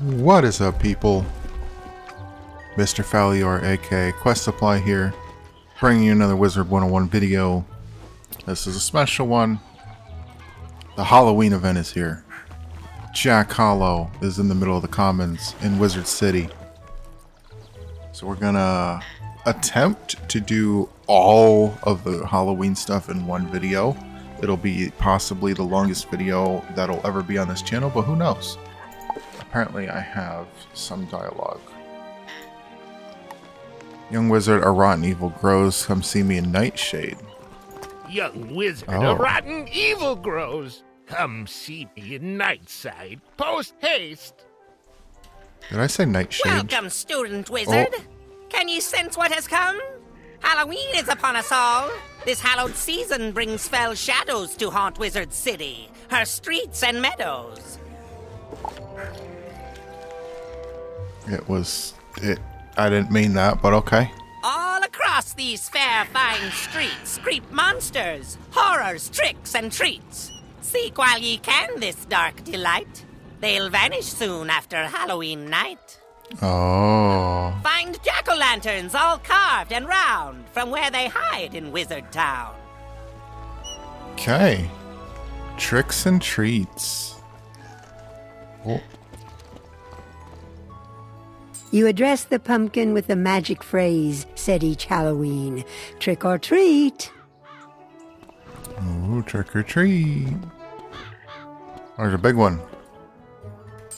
What is up, people? Mr. Fallior, aka Quest Supply here, bringing you another Wizard 101 video. This is a special one. The Halloween event is here. Jack Hallow is in the middle of the commons in Wizard City. So we're gonna attempt to do all of the Halloween stuff in one video. It'll be possibly the longest video that'll ever be on this channel, but who knows? Apparently I have some dialogue. Young wizard, a rotten evil grows. Come see me in Nightshade. Young wizard, Oh. a rotten evil grows. Come see me in Nightside. Post haste. Did I say Nightshade? Welcome, student wizard. Oh. Can you sense what has come? Halloween is upon us all. This hallowed season brings fell shadows to haunt Wizard City, her streets and meadows. It was it. I didn't mean that, but okay. All across these fair, fine streets creep monsters, horrors, tricks, and treats. Seek while ye can this dark delight. They'll vanish soon after Halloween night. Oh, Find jack o' lanterns all carved and round from where they hide in Wizard Town. okay. Tricks and treats. Oh, You address the pumpkin with the magic phrase said each Halloween trick or treat. Oh, trick or treat. There's a big one.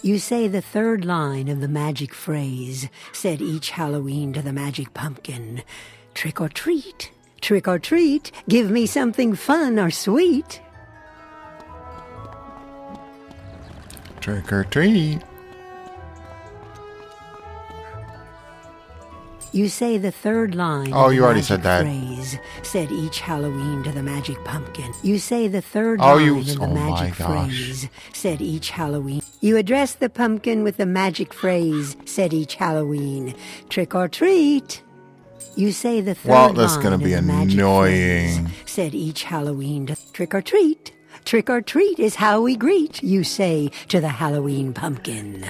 You say the third line of the magic phrase said each Halloween to the magic pumpkin trick or treat. Trick or treat, give me something fun or sweet. Trick or treat. You say the third line. Oh, of the you already magic said that. Phrase said each Halloween to the magic pumpkin. You say the third Oh, line you- of the oh magic phrase said each Halloween. You address the pumpkin with the magic phrase said each Halloween. Trick or treat. You say the third Well, that's line gonna of be annoying. phrase said each Halloween to trick or treat. Trick or treat is how we greet, you say to the Halloween pumpkin.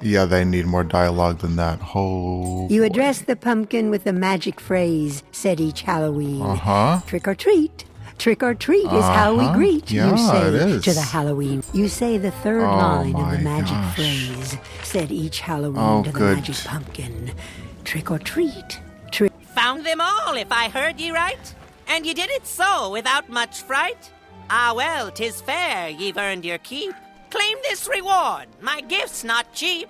Yeah, they need more dialogue than that. Oh. You address the pumpkin with the magic phrase said each Halloween. Uh huh. Trick or treat. Trick or treat is how we Uh-huh. greet, Yeah, you say it is. to the Halloween. You say the third Oh line of the magic gosh. phrase said each Halloween Oh, to the good. magic pumpkin. Trick or treat. Trick. Found them all, if I heard ye right. And ye did it so without much fright. Ah, well, 'tis fair ye've earned your keep. Claim this reward, my gift's not cheap.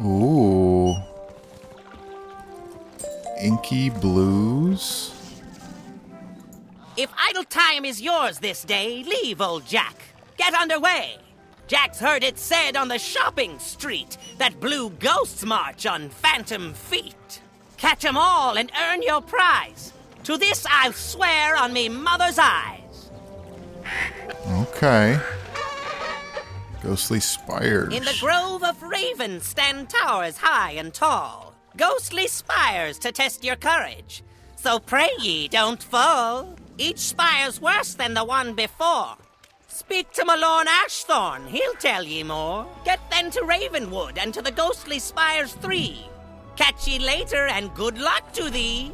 Ooh. Inky blues. If idle time is yours this day, leave old Jack. Get underway. Jack's heard it said on the shopping street that blue ghosts march on phantom feet. Catch 'em all and earn your prize. To this I'll swear on me mother's eyes. Okay. Ghostly spires. In the grove of ravens stand towers high and tall, ghostly spires to test your courage. So pray ye don't fall. Each spire's worse than the one before. Speak to Malorn Ashthorn, he'll tell ye more. Get then to Ravenwood and to the ghostly spires three. Catch ye later and good luck to thee.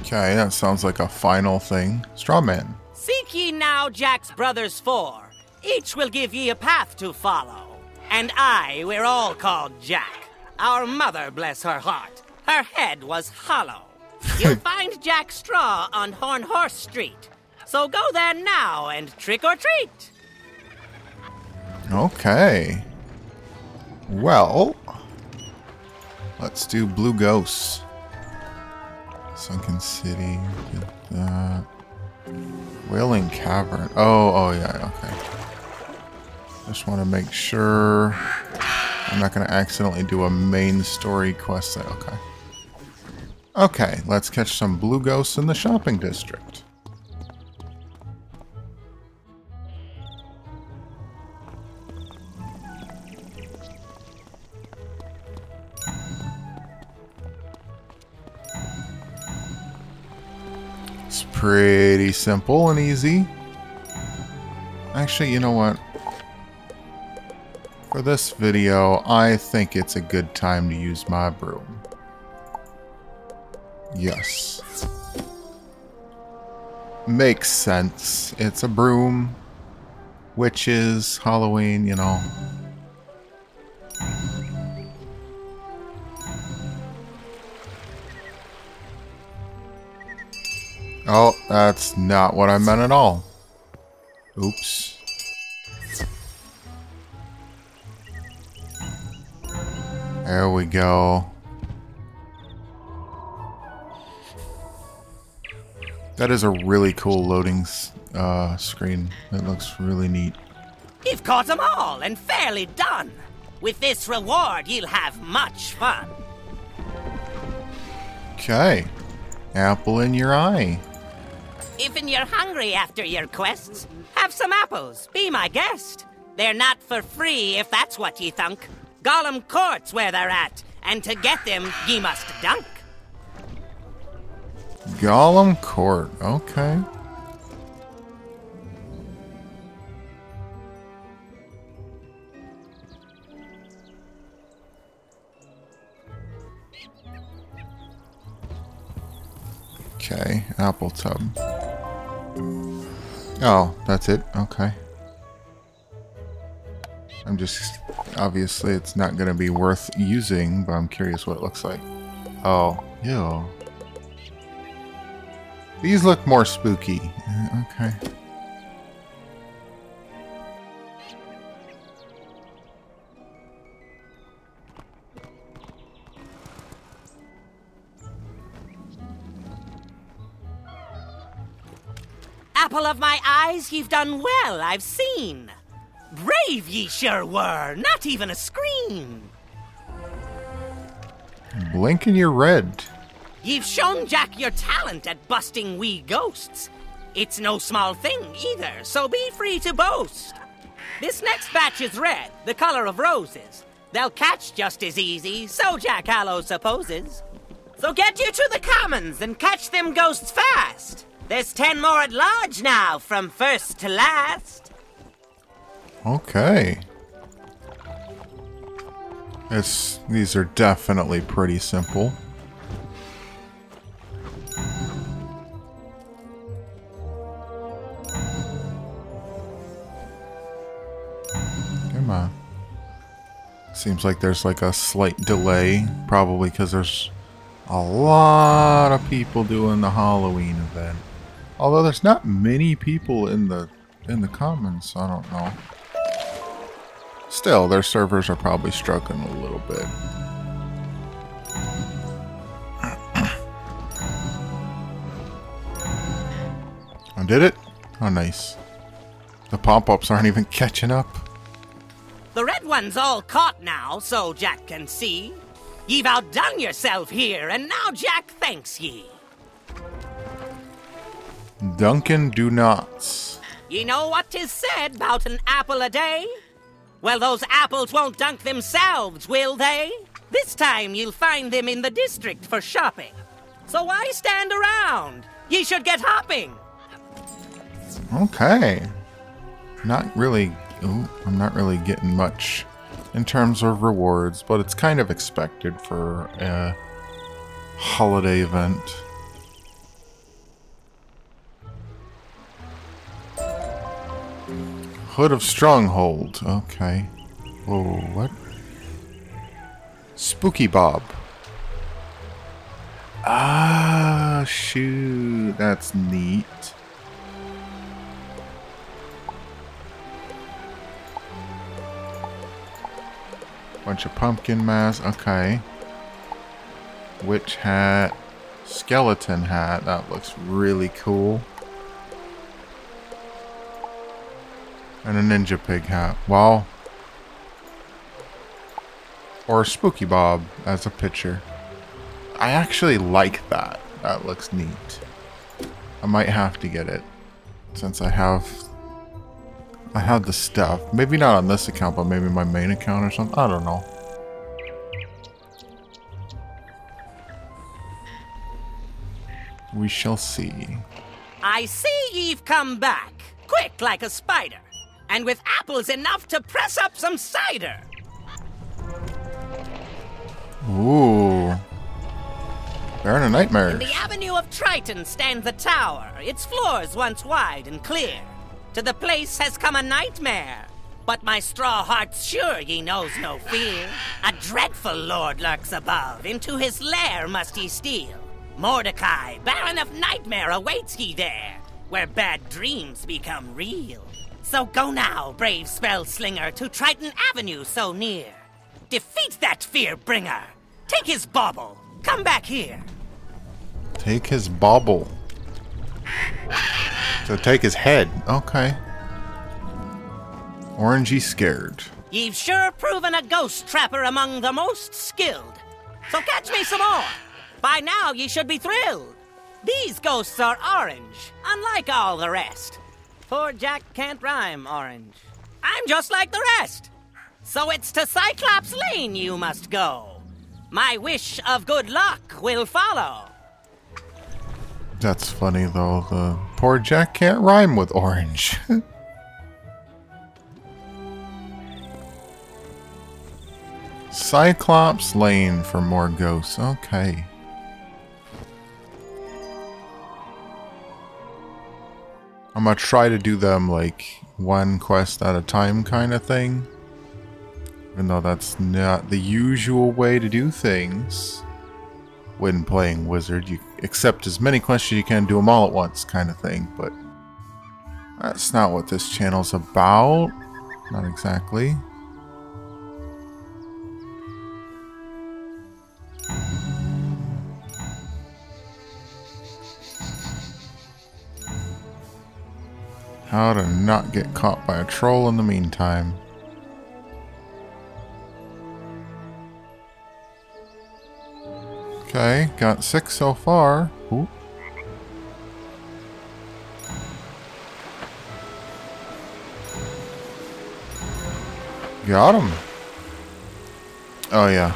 Okay, that sounds like a final thing. Strawman. Seek ye now Jack's brothers four. Each will give ye a path to follow. And I, we're all called Jack. Our mother, bless her heart, her head was hollow. You'll find Jack Straw on Horn Horse Street. So go there now and trick or treat. Okay. Well, let's do Blue Ghosts. Sunken City. Get that. Wailing Cavern. Oh, oh yeah, okay. Just want to make sure I'm not going to accidentally do a main story quest. There. Okay. Okay, let's catch some Blue Ghosts in the shopping district. Pretty simple and easy. Actually, you know what? For this video, I think it's a good time to use my broom. Yes. Makes sense. It's a broom. Witches, Halloween, you know. Oh, that's not what I meant at all. Oops. There we go. That is a really cool loading uh, screen. It looks really neat. You've caught them all and fairly done. With this reward, you'll have much fun. Okay. Apple in your eye. If you're hungry after your quests, have some apples. Be my guest. They're not for free if that's what ye thunk. Golem Court's where they're at, and to get them, ye must dunk. Golem Court. Okay. Okay, apple tub. Oh, that's it? Okay. I'm just... Obviously, it's not going to be worth using, but I'm curious what it looks like. Oh, ew. These look more spooky. Uh, Okay. Apple of my eyes, ye've done well, I've seen. Brave ye sure were, not even a scream. Blink and you're red. Ye've shown Jack your talent at busting wee ghosts. It's no small thing either, so be free to boast. This next batch is red, the color of roses. They'll catch just as easy, so Jack Hallow supposes. So get you to the commons and catch them ghosts fast. There's ten more at large now, from first to last. Okay. It's, these are definitely pretty simple. Come on. Seems like there's like a slight delay, probably because there's a lot of people doing the Halloween event. Although there's not many people in the in the comments, I don't know. Still, their servers are probably struggling a little bit. I did it? Oh, nice. The pop-ups aren't even catching up. The red one's all caught now, so Jack can see. Ye've outdone yourself here, and now Jack thanks ye. Duncan do nots. Ye know what 'tis said about an apple a day? Well, those apples won't dunk themselves, will they? This time you'll find them in the district for shopping. So why stand around? Ye should get hopping. Okay. Not really. Ooh, I'm not really getting much in terms of rewards, but it's kind of expected for a holiday event. Hood of Stronghold. Okay. Whoa, what? Spooky Bob. Ah, shoot. That's neat. Bunch of pumpkin masks. Okay. Witch hat. Skeleton hat. That looks really cool. And a ninja pig hat. Wow. Or spooky bob as a picture. I actually like that. That looks neat. I might have to get it. Since I have I have the stuff. Maybe not on this account, but maybe my main account or something. I don't know. We shall see. I see ye've come back, quick like a spider. And with apples enough to press up some cider. Ooh. Baron of nightmare. In the Avenue of Triton stands the tower, its floors once wide and clear. To the place has come a nightmare. But my straw heart's sure ye knows no fear. A dreadful lord lurks above, into his lair must ye steal. Mordecai, Baron of Nightmare, awaits ye there, where bad dreams become real. So go now, brave spell slinger, to Triton Avenue so near. Defeat that fear bringer. Take his bauble. Come back here. Take his bauble. So take his head. Okay. Orangey scared. Ye've sure proven a ghost trapper among the most skilled. So catch me some more. By now ye should be thrilled. These ghosts are orange, unlike all the rest. Poor Jack can't rhyme orange. I'm just like the rest. So it's to Cyclops Lane you must go. My wish of good luck will follow. That's funny though. The poor Jack can't rhyme with orange. Cyclops Lane for more ghosts. Okay. I'm gonna try to do them like one quest at a time kind of thing. Even though that's not the usual way to do things when playing Wizard. You accept as many quests as you can, do them all at once kind of thing, but that's not what this channel's about. Not exactly. How to not get caught by a troll in the meantime. Okay, got six so far. Ooh. Got him. Oh yeah,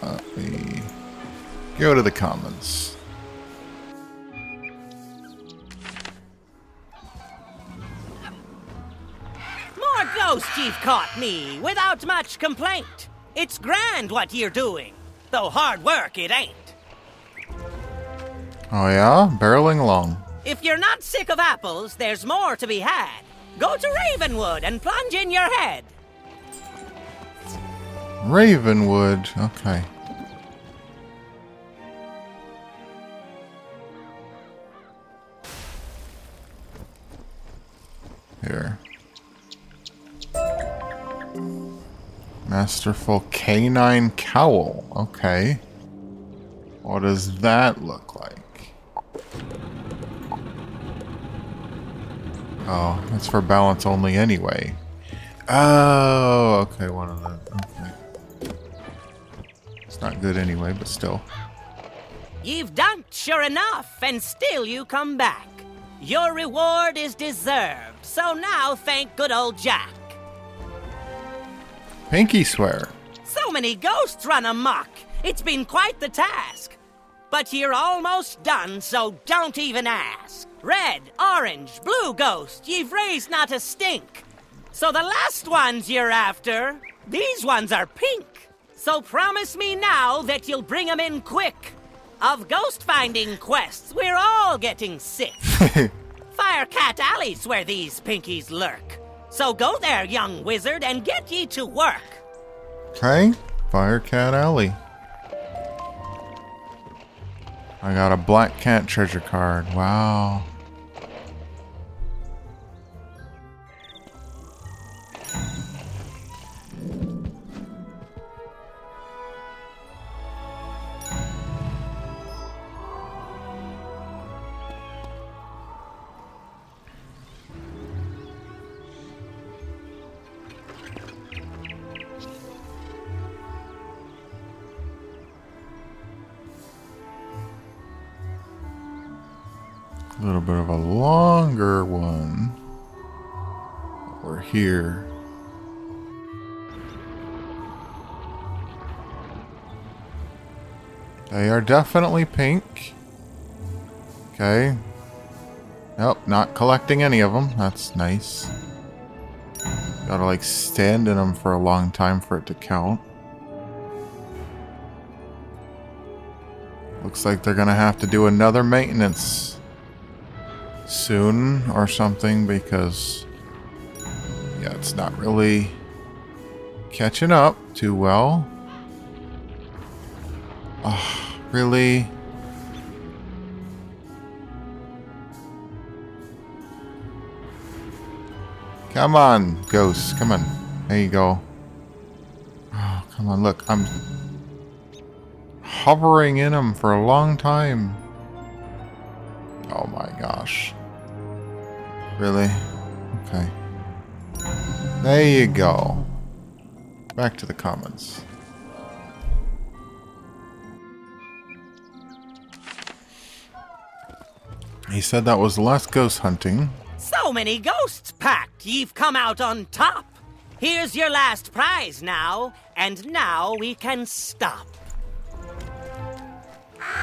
uh, go to the commons. Ghosts you've caught me, without much complaint. It's grand what you're doing, though hard work it ain't. Oh yeah, barreling along. If you're not sick of apples, there's more to be had. Go to Ravenwood and plunge in your head. Ravenwood. Okay. Here. Masterful canine cowl. Okay. What does that look like? Oh, that's for balance only anyway. Oh, okay, one of them. Okay. It's not good anyway, but still. You've dunked sure enough, and still you come back. Your reward is deserved, so now thank good old Jack. Pinky swear. So many ghosts run amok. It's been quite the task. But you're almost done, so don't even ask. Red, orange, blue ghost, you've raised not a stink. So the last ones you're after, these ones are pink. So promise me now that you'll bring 'em in quick. Of ghost finding quests, we're all getting sick. Firecat Alley's where these pinkies lurk. So go there, young wizard, and get ye to work. Okay. Firecat Alley. I got a Black Cat treasure card. Wow. Definitely pink. Okay. Nope, not collecting any of them. That's nice. Gotta like stand in them for a long time for it to count. Looks like they're gonna have to do another maintenance soon or something because yeah, it's not really catching up too well. Oh, really? Come on, ghosts. Come on. There you go. Oh, come on. Look, I'm hovering in them for a long time. Oh my gosh. Really? Okay. There you go. Back to the comments. He said that was the last ghost hunting. So many ghosts packed, you've come out on top. Here's your last prize now, and now we can stop.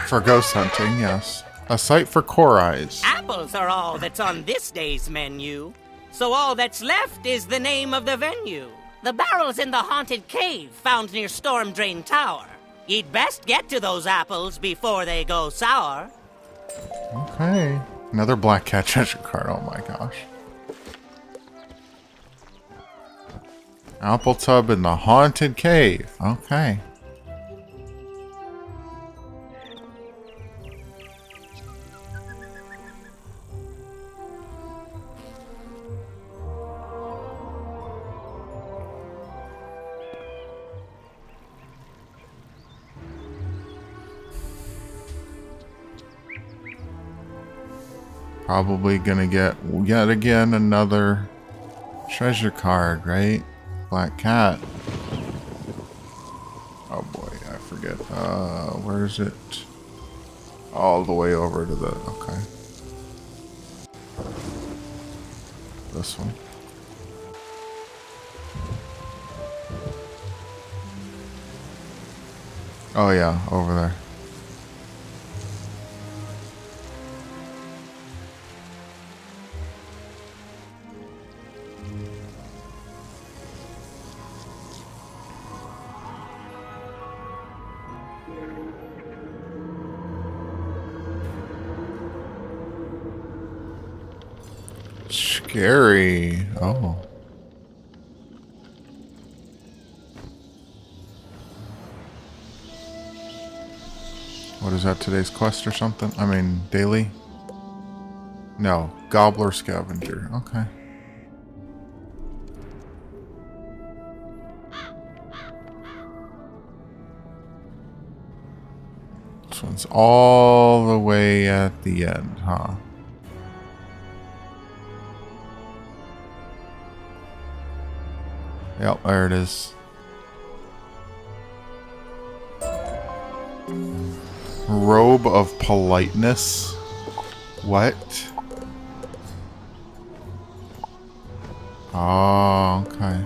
For ghost hunting, yes. A sight for core eyes. Apples are all that's on this day's menu. So all that's left is the name of the venue. The barrel's in the haunted cave found near Storm Drain Tower. You'd best get to those apples before they go sour. Okay. Another black cat treasure card. Oh my gosh. Apple tub in the haunted cave. Okay. Probably gonna get yet again another treasure card, right? Black cat. Oh boy, I forget. Uh, where is it? All the way over to the. Okay. This one. Oh yeah, over there. Scary. Oh. What is that, today's quest or something? I mean, daily? No, Gobbler Scavenger. Okay. This one's all the way at the end, huh? Yep, there it is. Robe of politeness? What? Oh, okay.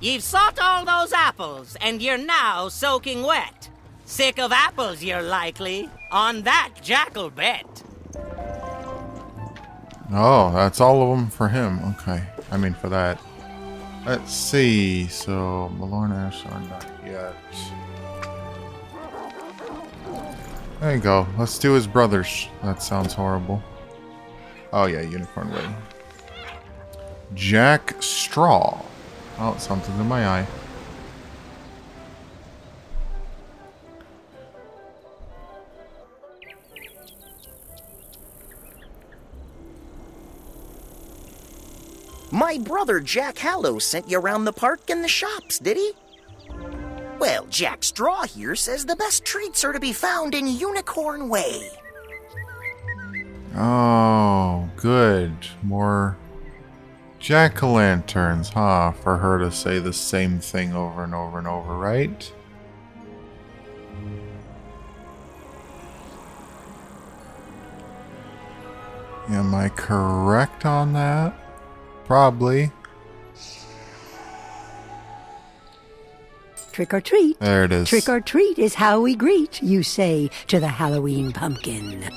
You've sought all those apples, and you're now soaking wet. Sick of apples, you're likely. On that, Jack'll bet. Oh, that's all of them for him. Okay. I mean, for that. Let's see. So, Malorn are not yet. There you go. Let's do his brothers. That sounds horrible. Oh, yeah, Unicorn Way. Jack Straw. Oh, something's in my eye. Brother Jack Hallow sent you around the park and the shops, did he? Well, Jack Straw here says the best treats are to be found in Unicorn Way. Oh, good. More jack-o'-lanterns, huh? For her to say the same thing over and over and over, right? Am I correct on that? Probably. Trick or treat. There it is. Trick or treat is how we greet, you say to the Halloween pumpkin.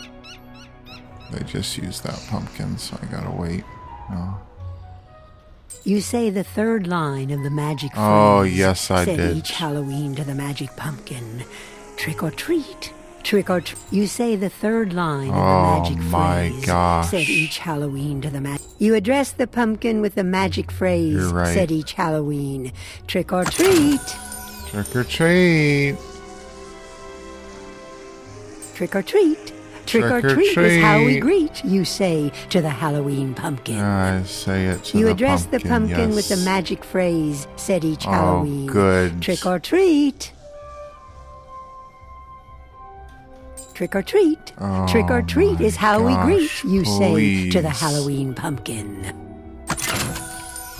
They just used that pumpkin, so I gotta wait. Oh. You say the third line of the magic oh, phrase. Oh, yes, I said did. each Halloween to the magic pumpkin. Trick or treat. Trick or tr- You say the third line of Oh, the magic my phrase. gosh. Said each Halloween to the magic. You address the pumpkin with the magic phrase. You're right. Said each Halloween. Trick or treat. Trick or treat. Trick or treat. Trick, or, Trick or treat, is how we greet, you say to the Halloween pumpkin. I say it to you the address pumpkin, the pumpkin with the magic phrase, said each Oh, Halloween. good. Trick or treat. Trick or treat. Trick or Oh treat is how we greet, gosh, you say to the. Halloween pumpkin.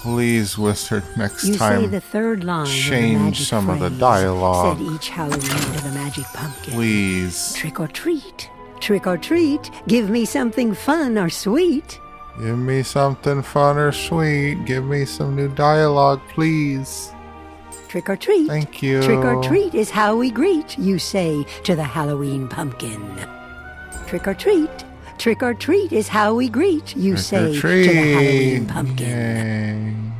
Please, Wizard, next You say the third line of the change magic some of the dialogue. Said each Halloween to the magic pumpkin. Please. Trick or treat. Trick or treat. Give me something fun or sweet. Give me something fun or sweet. Give me some new dialogue, please. Trick or treat. Thank you. Trick or treat is how we greet, you say to the Halloween pumpkin. Trick or treat. Trick or treat is how we greet, you Trick say to the Halloween pumpkin.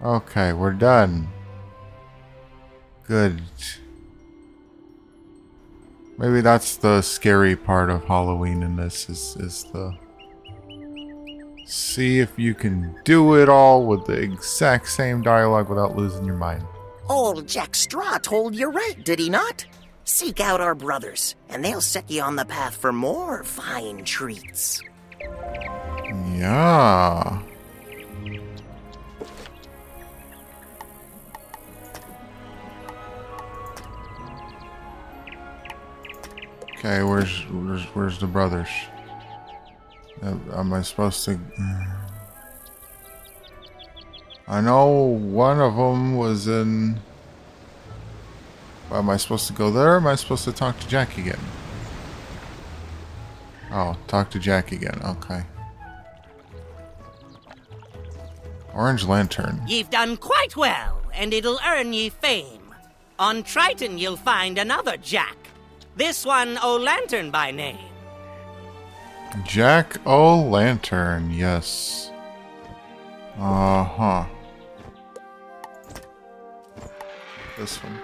Yay. Okay, we're done. Good. Maybe that's the scary part of Halloween in this is is the see if you can do it all with the exact same dialogue without losing your mind. Old Jack Straw told you right, did he not? Seek out our brothers, and they'll set you on the path for more fine treats. Yeah. Okay, where's where's where's the brothers? Am I supposed to? I know one of them was in. Am I supposed to go there? Am I supposed to talk to Jack again? Oh, talk to Jack again. Okay. Orange Lantern. You've done quite well, and it'll earn ye fame. On Triton, you'll find another Jack. This one, O Lantern by name. Jack O' Lantern, yes. Uh huh. This one.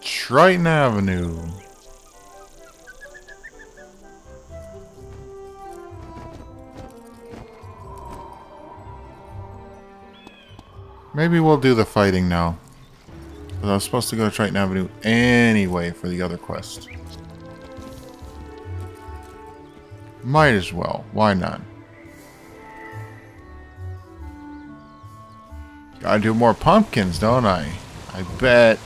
Triton Avenue. Maybe we'll do the fighting now. But I was supposed to go to Triton Avenue anyway for the other quest. Might as well. Why not? Gotta do more pumpkins, don't I? I bet.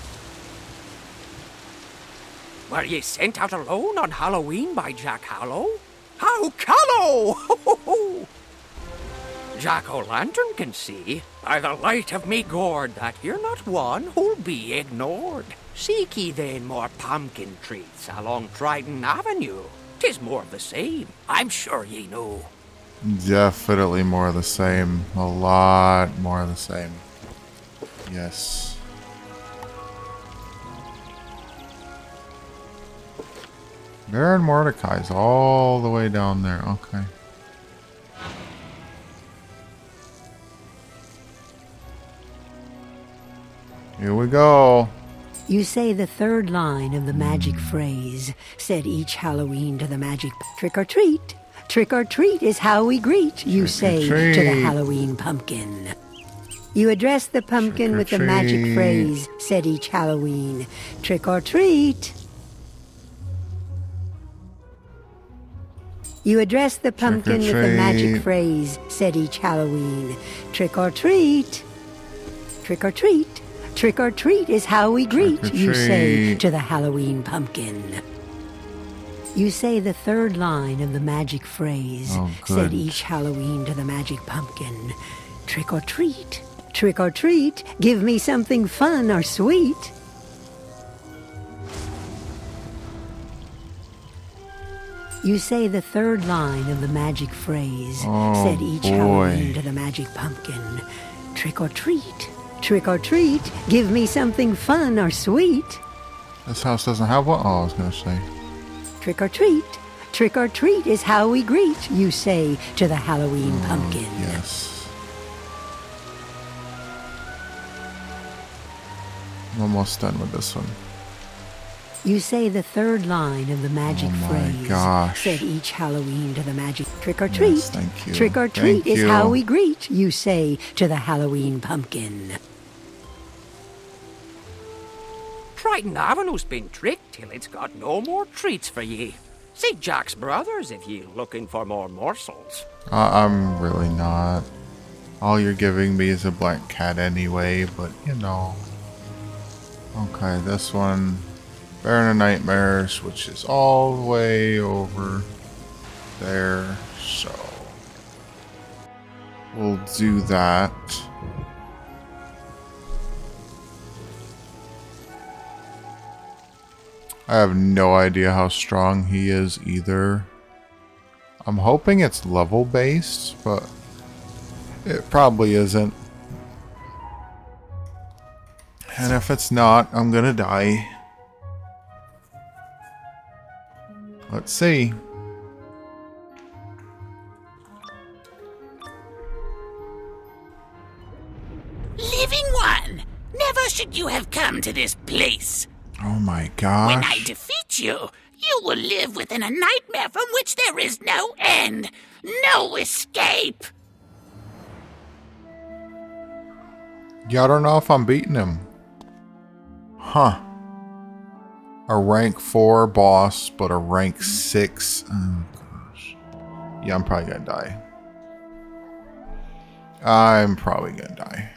Were ye sent out alone on Halloween by Jack Hallow? How callow! Jack O'Lantern can see, by the light of me gourd, that you're not one who'll be ignored. Seek ye then more pumpkin treats along Triton Avenue. 'Tis more of the same, I'm sure ye know. Definitely more of the same. A lot more of the same. Yes. Baron Mordecai's all the way down there. Okay. Here we go. You say the third line of the magic phrase, said each Halloween to the magic trick or treat. Trick or treat is how we greet, you say to the. Halloween pumpkin. You address the pumpkin with the magic phrase, said each Halloween. Trick or treat. You address the pumpkin with the magic phrase, said each Halloween. Trick or treat. Trick or treat. Trick or treat is how we greet, you say to the Halloween pumpkin. You say the third line of the magic phrase, Oh, said each Halloween to the magic pumpkin. Trick or treat. Trick or treat. Give me something fun or sweet. You say the third line of the magic phrase, Oh, said each boy. Halloween to the magic pumpkin. Trick or treat, trick or treat, give me something fun or sweet. This house doesn't have one? Oh, I was gonna say. Trick or treat, trick or treat is how we greet, you say to the Halloween mm, pumpkin. Yes. I'm almost done with this one. You say the third line of the magic phrase. Oh my phrase, gosh. said each Halloween to the magic trick or treat. Yes, thank you. Trick or treat Thank is you. how we greet, you say to the Halloween pumpkin. Triton Avenue's been tricked till it's got no more treats for ye. See Jack's brothers if ye looking for more morsels. Uh, I'm really not. All you're giving me is a black cat anyway, but you know. Okay, this one. Baron of Nightmares, which is all the way over there, so. We'll do that. I have no idea how strong he is either. I'm hoping it's level based, but it probably isn't. And if it's not, I'm gonna die. Let's see. Living one, never should you have come to this place. Oh my god. When I defeat you, you will live within a nightmare from which there is no end, no escape. Yeah, I don't know if I'm beating him. Huh. A rank 4 boss, but a rank 6. Oh gosh. Yeah, I'm probably gonna die. I'm probably gonna die.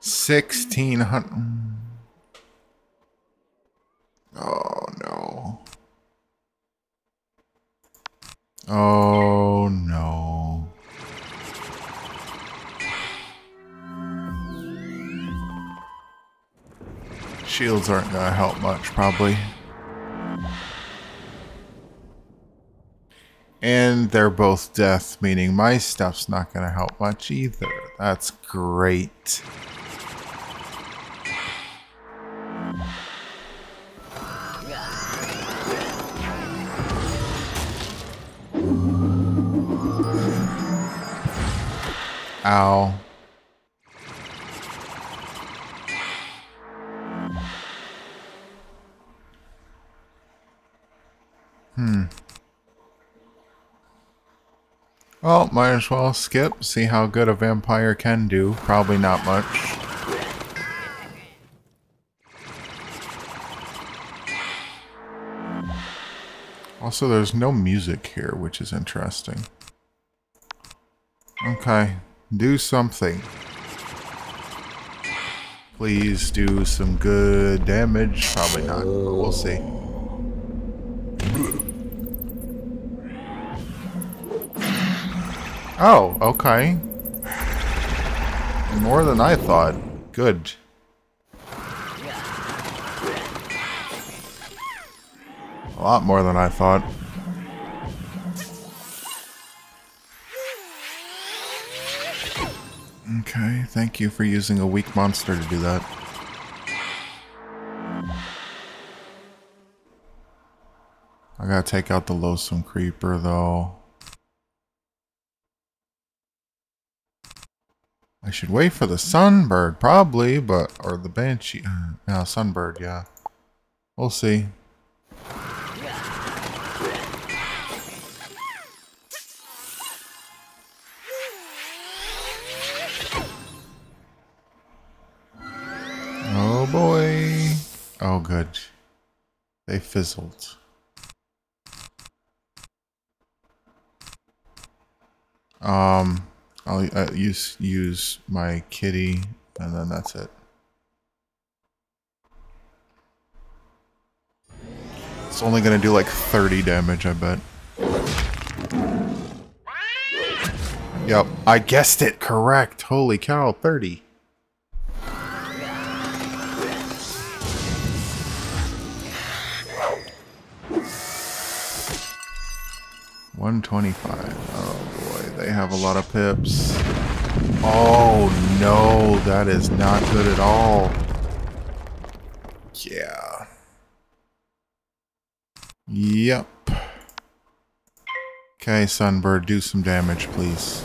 1600. Oh no. Oh no. Shields aren't gonna help much, probably. And they're both death, meaning my stuff's not gonna help much either. That's great. Ow. Hmm. Well, might as well skip, see how good a vampire can do. Probably not much. Also, there's no music here, which is interesting. Okay, do something. Please do some good damage. Probably not, but we'll see. Oh, okay. More than I thought. Good. A lot more than I thought. Okay, thank you for using a weak monster to do that. I gotta take out the loathsome creeper though. I should wait for the sunbird, probably, but or the banshee. Uh, no, sunbird, yeah. We'll see. Boy. Oh, good. They fizzled. Um, I'll uh, use use my kitty, and then that's it. It's only gonna do like 30 damage, I bet. Yep, I guessed it correct. Holy cow, 30. 125. Oh boy, they have a lot of pips. Oh no, that is not good at all. Yeah. Yep. Okay, Sunbird, do some damage, please.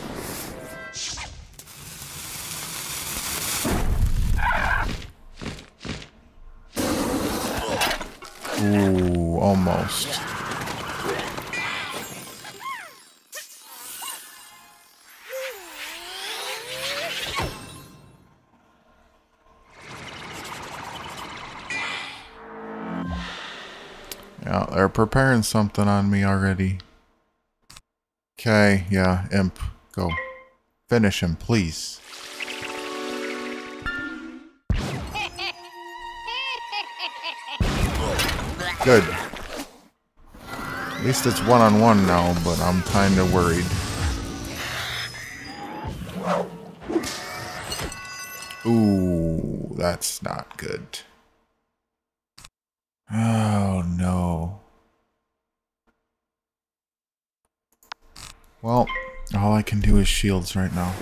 Ooh, almost. Yeah, they're preparing something on me already. Okay, yeah, Imp, go. Finish him, please. Good. At least it's one-on-one -on -one now, but I'm kinda worried. Ooh, that's not good. Oh, no. Well, all I can do is shields right now.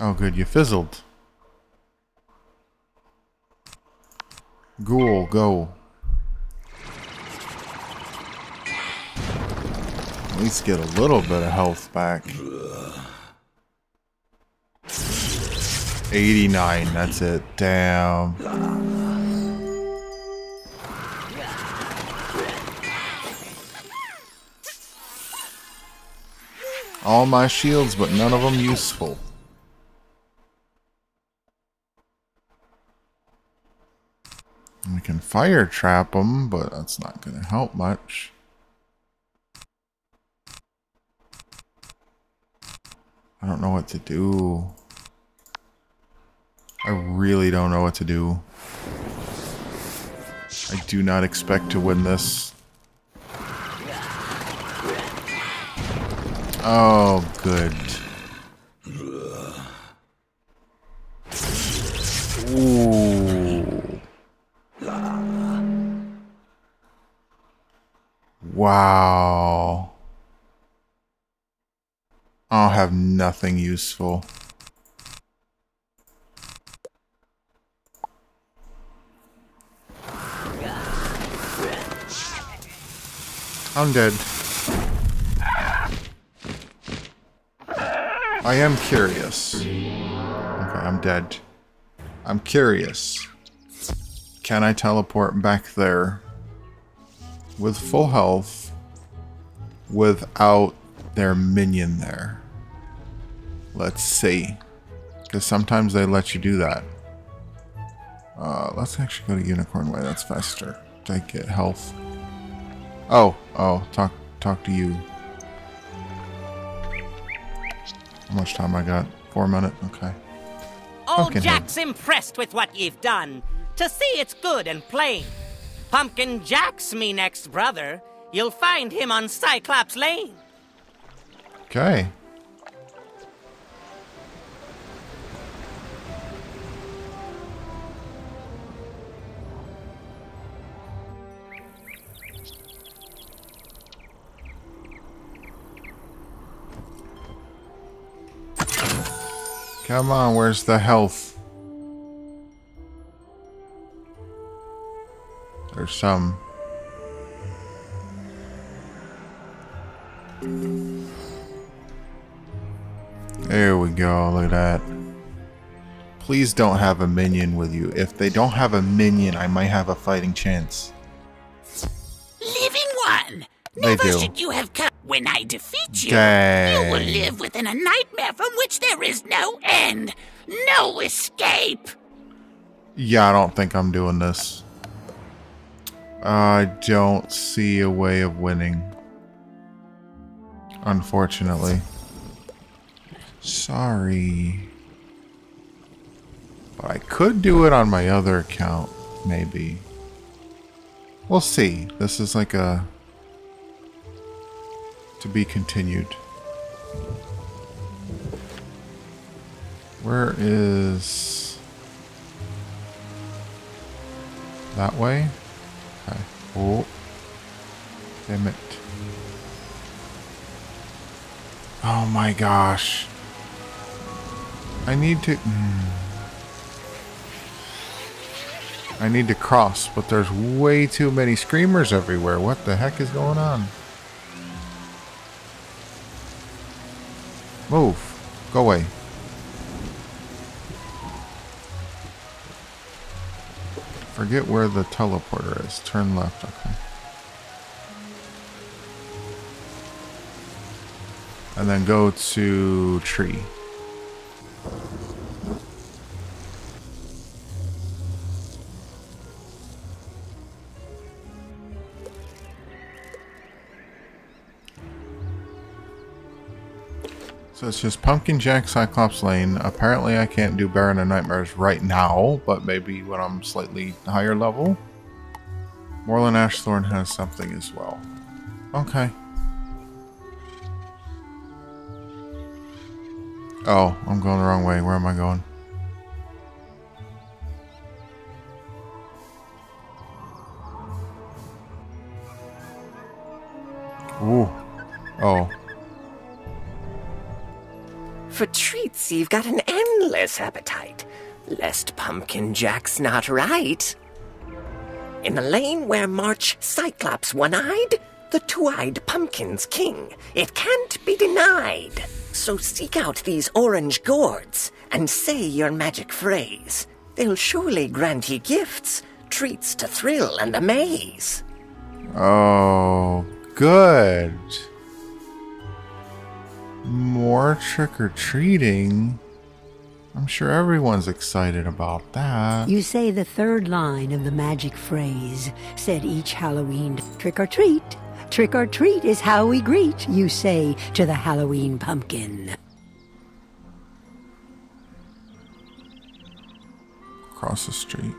Oh good, you fizzled. Ghoul, go. At least get a little bit of health back. 89, that's it. Damn. All my shields, but none of them useful. We can fire trap them, but that's not going to help much. I don't know what to do. I really don't know what to do. I do not expect to win this. Oh, good. Ooh. Wow. I'll have nothing useful. I'm dead. I am curious. Okay, I'm dead. I'm curious. Can I teleport back there with full health without their minion there? Let's see. Because sometimes they let you do that. Uh, let's actually go to Unicorn Way. That's faster. I get health. Oh, oh, talk, talk to you. How much time I got? Four minutes? Okay. Old. Jack's impressed with what you've done. To see it's good and plain. Pumpkin Jack's me next brother. You'll find him on Cyclops Lane. Okay. Come on, where's the health? There's some. There we go, look at that. Please don't have a minion with you. If they don't have a minion, I might have a fighting chance. Living one! They Never do. should you have come when I defeat you. Dang. You will live within a nightmare from which there is no end, no escape. Yeah, I don't think I'm doing this. I don't see a way of winning. Unfortunately. Sorry. But I could do it on my other account, maybe. We'll see. This is like a to be continued. Where is... That way? Okay. Oh. Damn it. Oh my gosh. I need to... Mm. I need to cross, but there's way too many screamers everywhere. What the heck is going on? Move. Go away. Forget where the teleporter is. Turn left. Okay. And then go to tree. It's just Pumpkin Jack Cyclops Lane. Apparently I can't do Baron of Nightmares right now, but maybe when I'm slightly higher level. Malorn Ashthorn has something as well. Okay. Oh, I'm going the wrong way. Where am I going? You've got an endless appetite, lest Pumpkin Jack's not right. In the lane where march Cyclops one-eyed, the two-eyed Pumpkin's king. It can't be denied. So seek out these orange gourds and say your magic phrase. They'll surely grant ye gifts, treats to thrill and amaze. Oh, good. More trick-or-treating? I'm sure everyone's excited about that. You say the third line of the magic phrase, said each Halloween, trick or treat. Trick or treat is how we greet, you say to the Halloween pumpkin. Across the street.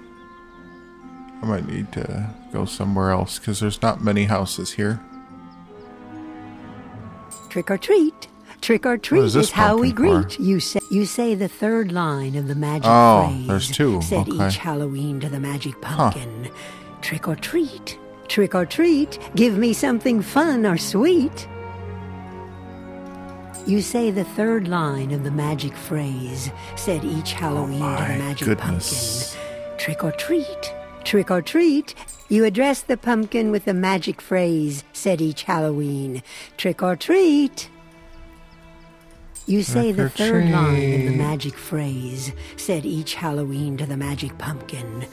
I might need to go somewhere else because there's not many houses here. Trick or treat. Trick or treat is, is how we greet. For? You say you say the third line of the magic oh, phrase. there's two. Said okay. each Halloween to the magic pumpkin. Huh. Trick or treat. Trick or treat. Give me something fun or sweet. You say the third line of the magic phrase. Said each Halloween oh to the magic goodness. pumpkin. Trick or treat. Trick or treat. You address the pumpkin with the magic phrase. Said each Halloween. Trick or treat. You say the third line in the magic phrase, said each Halloween to the magic pumpkin.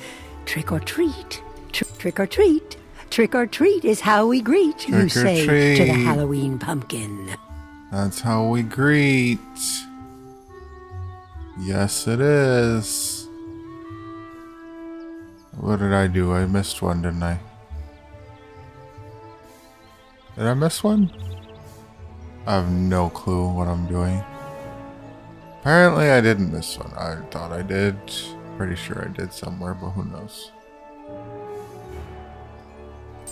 Trick or treat, tr trick or treat, trick or treat is how we greet, trick you say treat. to the Halloween pumpkin. That's how we greet. Yes, it is. What did I do? I missed one, didn't I? Did I miss one? I have no clue what I'm doing. Apparently I didn't miss one. I thought I did. Pretty sure I did somewhere, but who knows.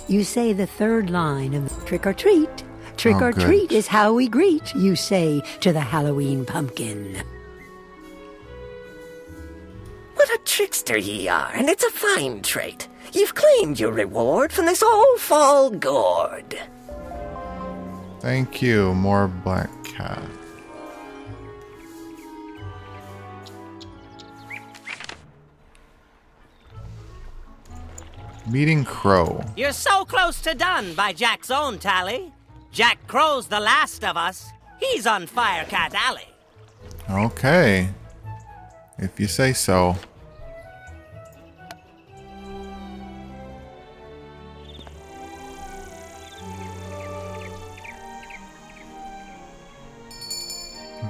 You say the third line of trick or treat. Trick oh, or good. treat is how we greet, you say to the Halloween pumpkin. What a trickster ye are, and it's a fine trait. You've claimed your reward from this all fall gourd. Thank you, more black cat. Meeting Crow. You're so close to done by Jack's own tally. Jack Crow's the last of us. He's on Firecat Alley. Okay. If you say so.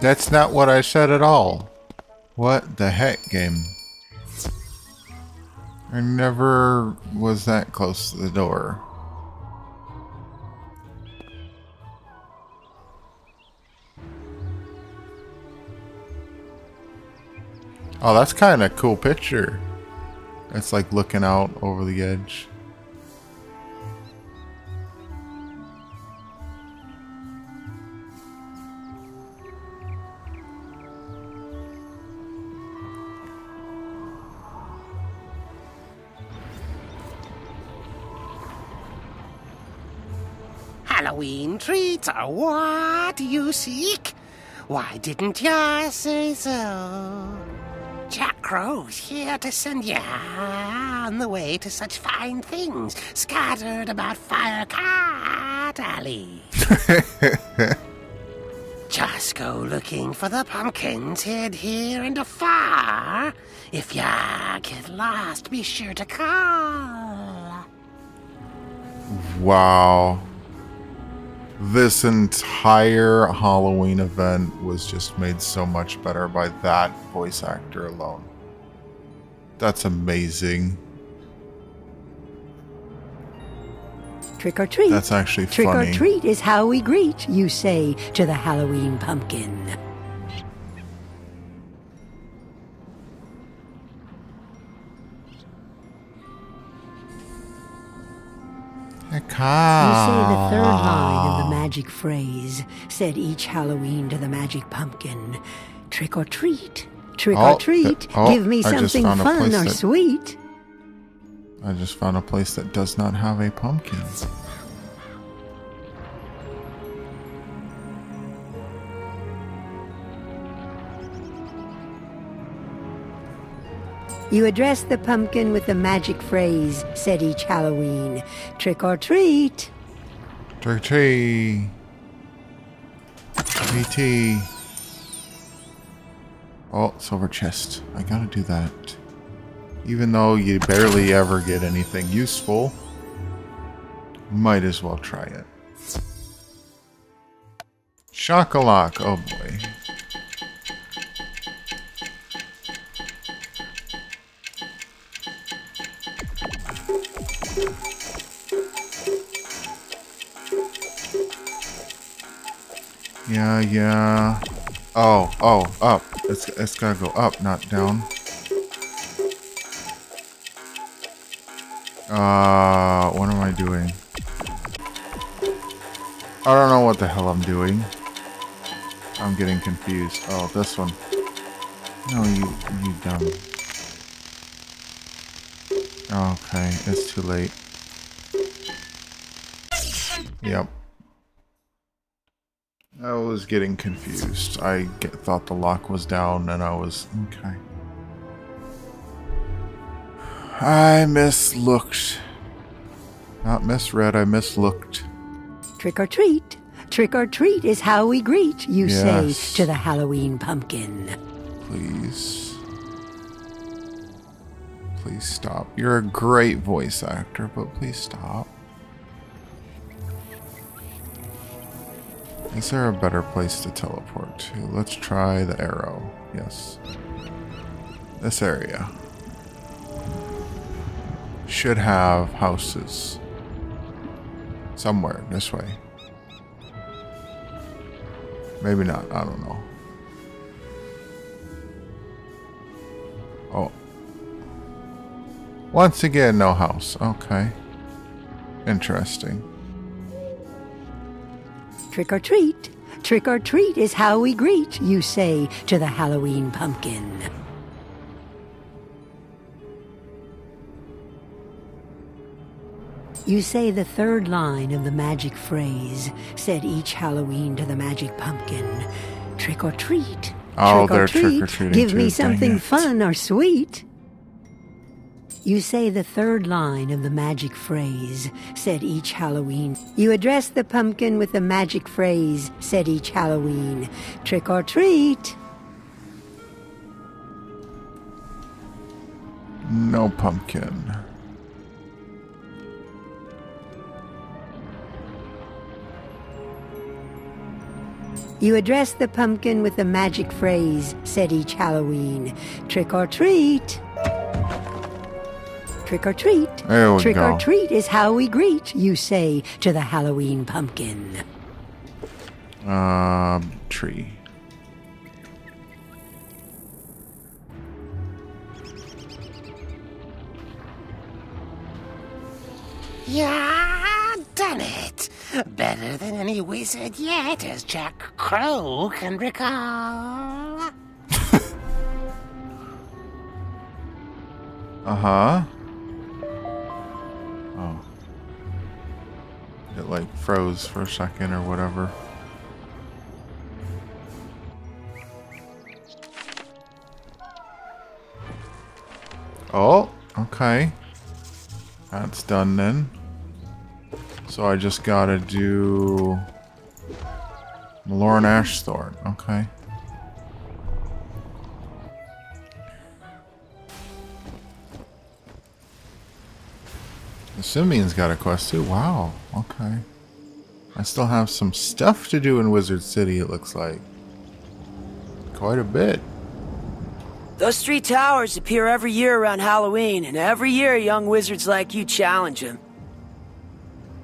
That's not what I said at all. What the heck, game? I never was that close to the door. Oh, that's kind of a cool picture. It's like looking out over the edge. Halloween treats are what you seek. Why didn't you say so? Jack Crow's here to send you on the way to such fine things scattered about Firecat Alley. Just go looking for the pumpkins hid here and afar. If ya get lost, be sure to call. Wow. This entire Halloween event was just made so much better by that voice actor alone. That's amazing. Trick or treat. That's actually Trick funny. or treat is how we greet, you say to the Halloween pumpkin. You say the third ah. line of the magic phrase, said each Halloween to the magic pumpkin. Trick or treat. Trick Oh, or treat. th- oh, Give me something fun or that- sweet. I just found a place that does not have a pumpkin. You address the pumpkin with the magic phrase, said each Halloween. Trick or treat. Trick or treat. TT. Oh, silver chest. I gotta do that. Even though you barely ever get anything useful, might as well try it. Shockalock. Oh boy. Yeah, yeah. Oh, oh, up. It's it's gotta go up, not down. Uh, what am I doing? I don't know what the hell I'm doing. I'm getting confused. Oh, this one. No, you, you dumb. Okay, it's too late. Yep. I was getting confused. I get, thought the lock was down and I was... Okay. I mislooked. Not misread, I mislooked. Trick or treat. Trick or treat is how we greet, you Yes. say to the Halloween pumpkin. Please. Please stop. You're a great voice actor, but please stop. Is there a better place to teleport to? Let's try the arrow. Yes. This area. Should have houses. Somewhere this way. Maybe not. I don't know. Oh. Once again, no house. Okay. Interesting. Trick or treat. Trick or treat is how we greet, you say to the Halloween pumpkin. You say the third line of the magic phrase, said each Halloween to the magic pumpkin. Trick or treat. Oh, trick they're or treat. trick-or-treating Give too, me something fun or sweet. You say the third line of the magic phrase, said each Halloween. You address the pumpkin with the magic phrase, said each Halloween. Trick or treat. No pumpkin. You address the pumpkin with the magic phrase, said each Halloween. Trick or treat. Trick or treat. There we Trick go. or treat is how we greet, you say to the Halloween pumpkin. Um, tree. Yeah, done it. Better than any wizard yet, as Jack Crow can recall. Uh huh. It like froze for a second or whatever. Oh, okay. That's done then. So I just gotta do... Malorn Ashthorn, okay. The Simian's got a quest too. Wow. Okay. I still have some stuff to do in Wizard City, it looks like. Quite a bit. Those three towers appear every year around Halloween, and every year young wizards like you challenge them.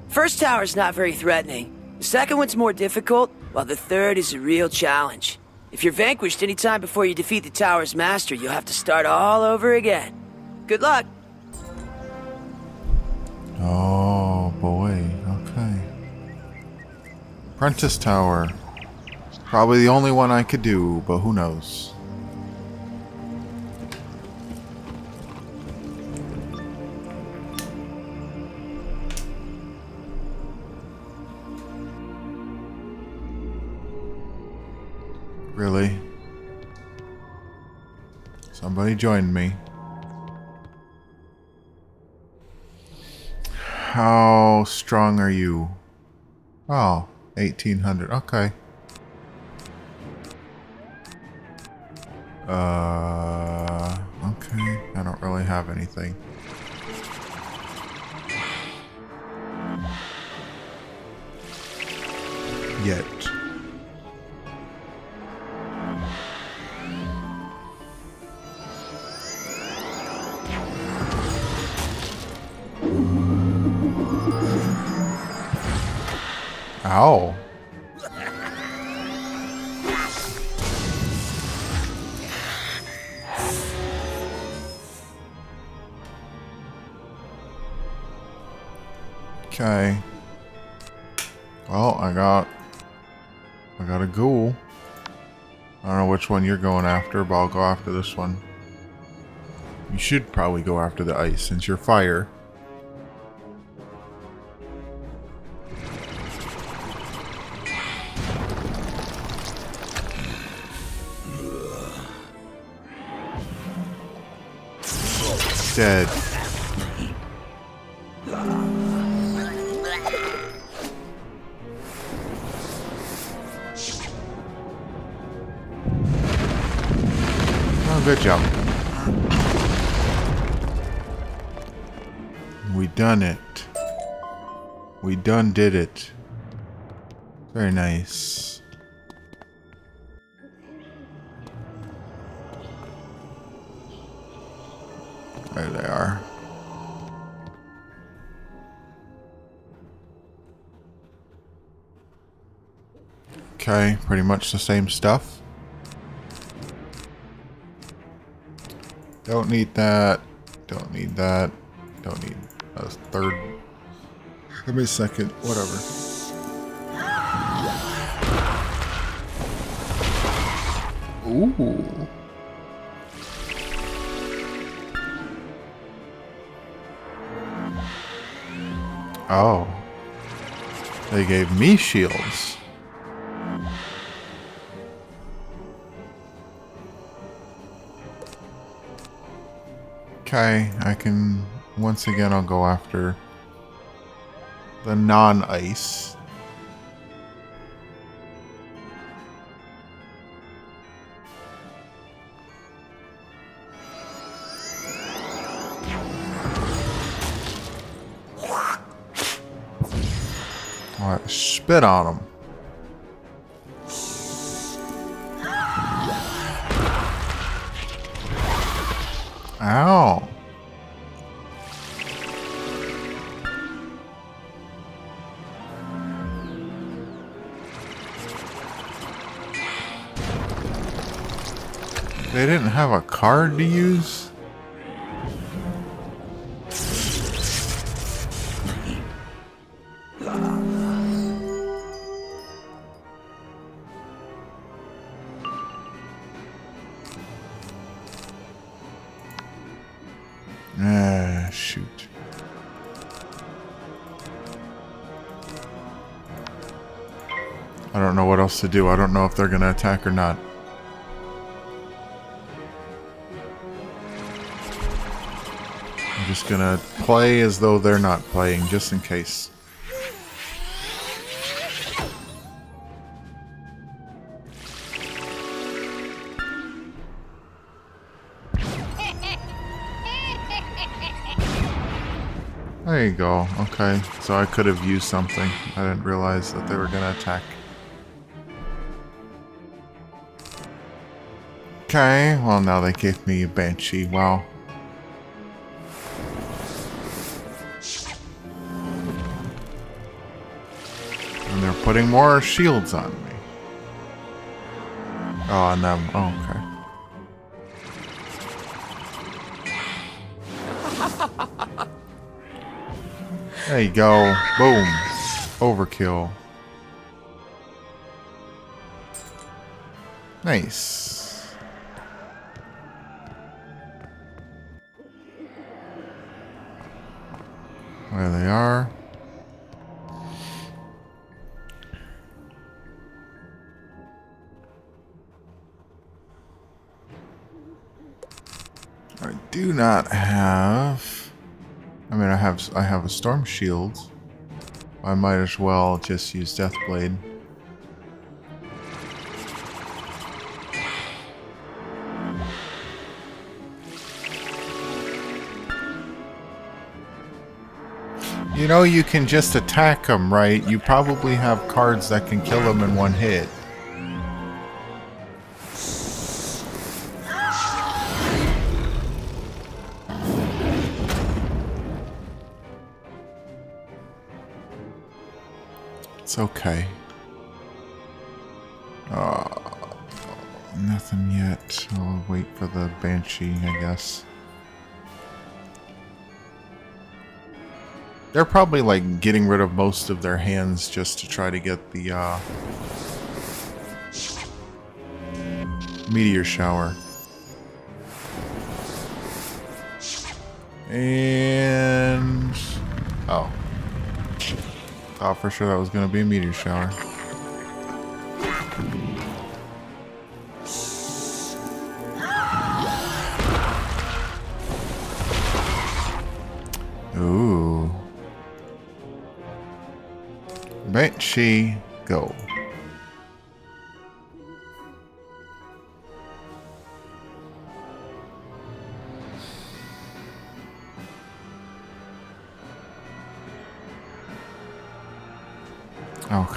First tower's not very threatening. The second one's more difficult, while the third is a real challenge. If you're vanquished any time before you defeat the tower's master, you'll have to start all over again. Good luck! Apprentice Tower. Probably the only one I could do, but who knows. Really? Somebody joined me. How strong are you? Oh, 1800. Okay. Uh, okay. I don't really have anything. Yet. Ow. Okay. Well, I got... I got a ghoul. I don't know which one you're going after, but I'll go after this one. You should probably go after the ice, since you're fire. Oh, good job. We done it. We done did it. Very nice. Okay, pretty much the same stuff. Don't need that. Don't need that. Don't need a third. Give me a second. Whatever. Ooh. Oh. They gave me shields. Okay, I can... Once again, I'll go after the non-ice. Alright, spit on him. Ow. They didn't have a card to use? Ah, shoot. I don't know what else to do. I don't know if they're going to attack or not. To play as though they're not playing, just in case. There you go. Okay, so I could have used something. I didn't realize that they were going to attack. Okay, well now they gave me a Banshee. Wow. Putting more shields on me. Oh, on them. Oh, okay. There you go. Boom. Overkill. Nice. There they are. Not have I mean, I have I have a storm shield. I might as well just use Deathblade. You know, you can just attack them, right? You probably have cards that can kill them in one hit. Okay. Uh, nothing yet. I'll wait for the Banshee, I guess. They're probably like getting rid of most of their hands just to try to get the uh, meteor shower. And Thought for sure that was to be a meteor shower. Ooh. Banshee, go.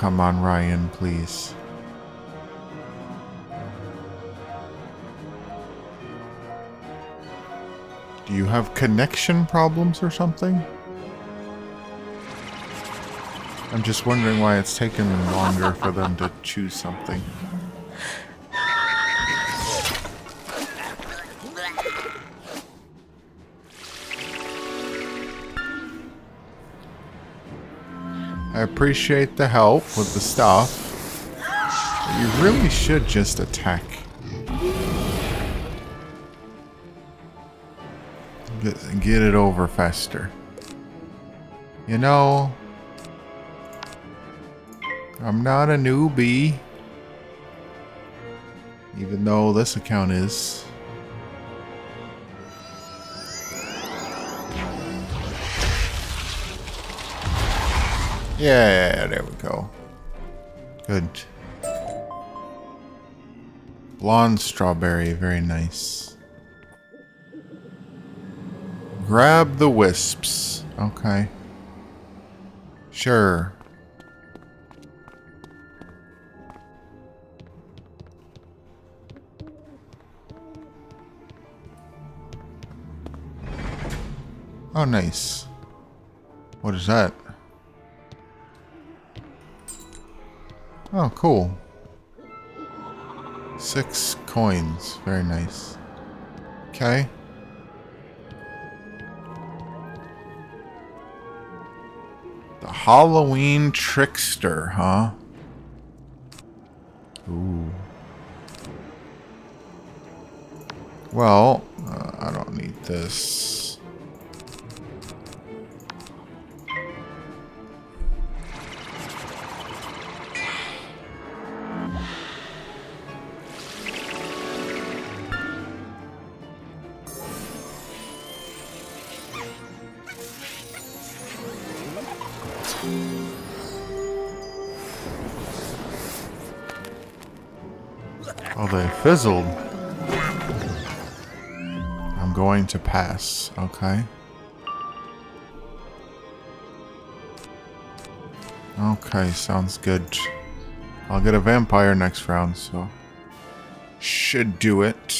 Come on, Ryan, please. Do you have connection problems or something? I'm just wondering why it's taken longer for them to choose something. Appreciate the help with the stuff. You really should just attack. Get, get it over faster. You know, I'm not a newbie. Even though this account is. Yeah, there we go. Good. Blonde strawberry, very nice. Grab the wisps. Okay. Sure. Oh, nice. What is that? Oh, cool. Six coins. Very nice. Okay. The Halloween Trickster, huh? Ooh. Well, uh, I don't need this. Fizzled. I'm going to pass. Okay. Okay, sounds good. I'll get a vampire next round, so... Should do it.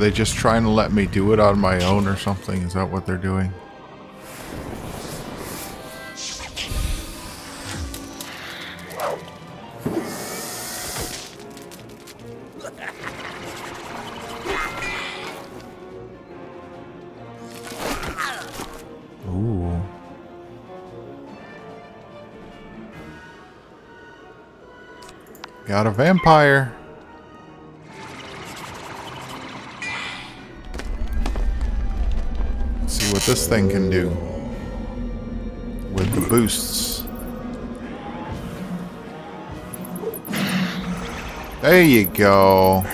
They just trying to let me do it on my own or something? Is that what they're doing? Ooh. Got a vampire. This thing can do with the boosts. There you go.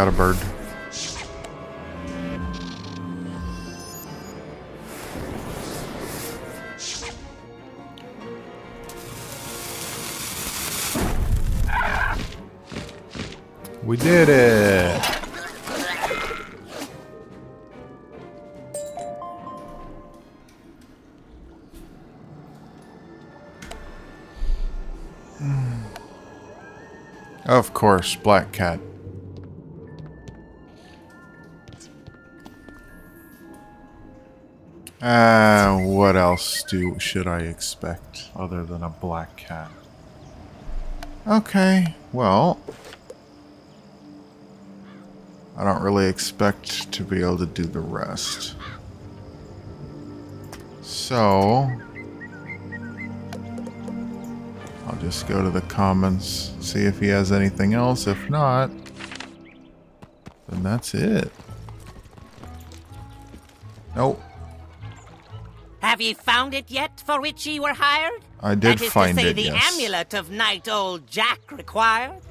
Got a bird. We did it! Of course, Black Cat. Uh, what else do should I expect other than a black cat? Okay, well, I don't really expect to be able to do the rest. So, I'll just go to the comments, see if he has anything else. If not, then that's it. Have ye found it yet for which ye were hired? I did that is find to say, it, the yes. amulet of night old Jack required.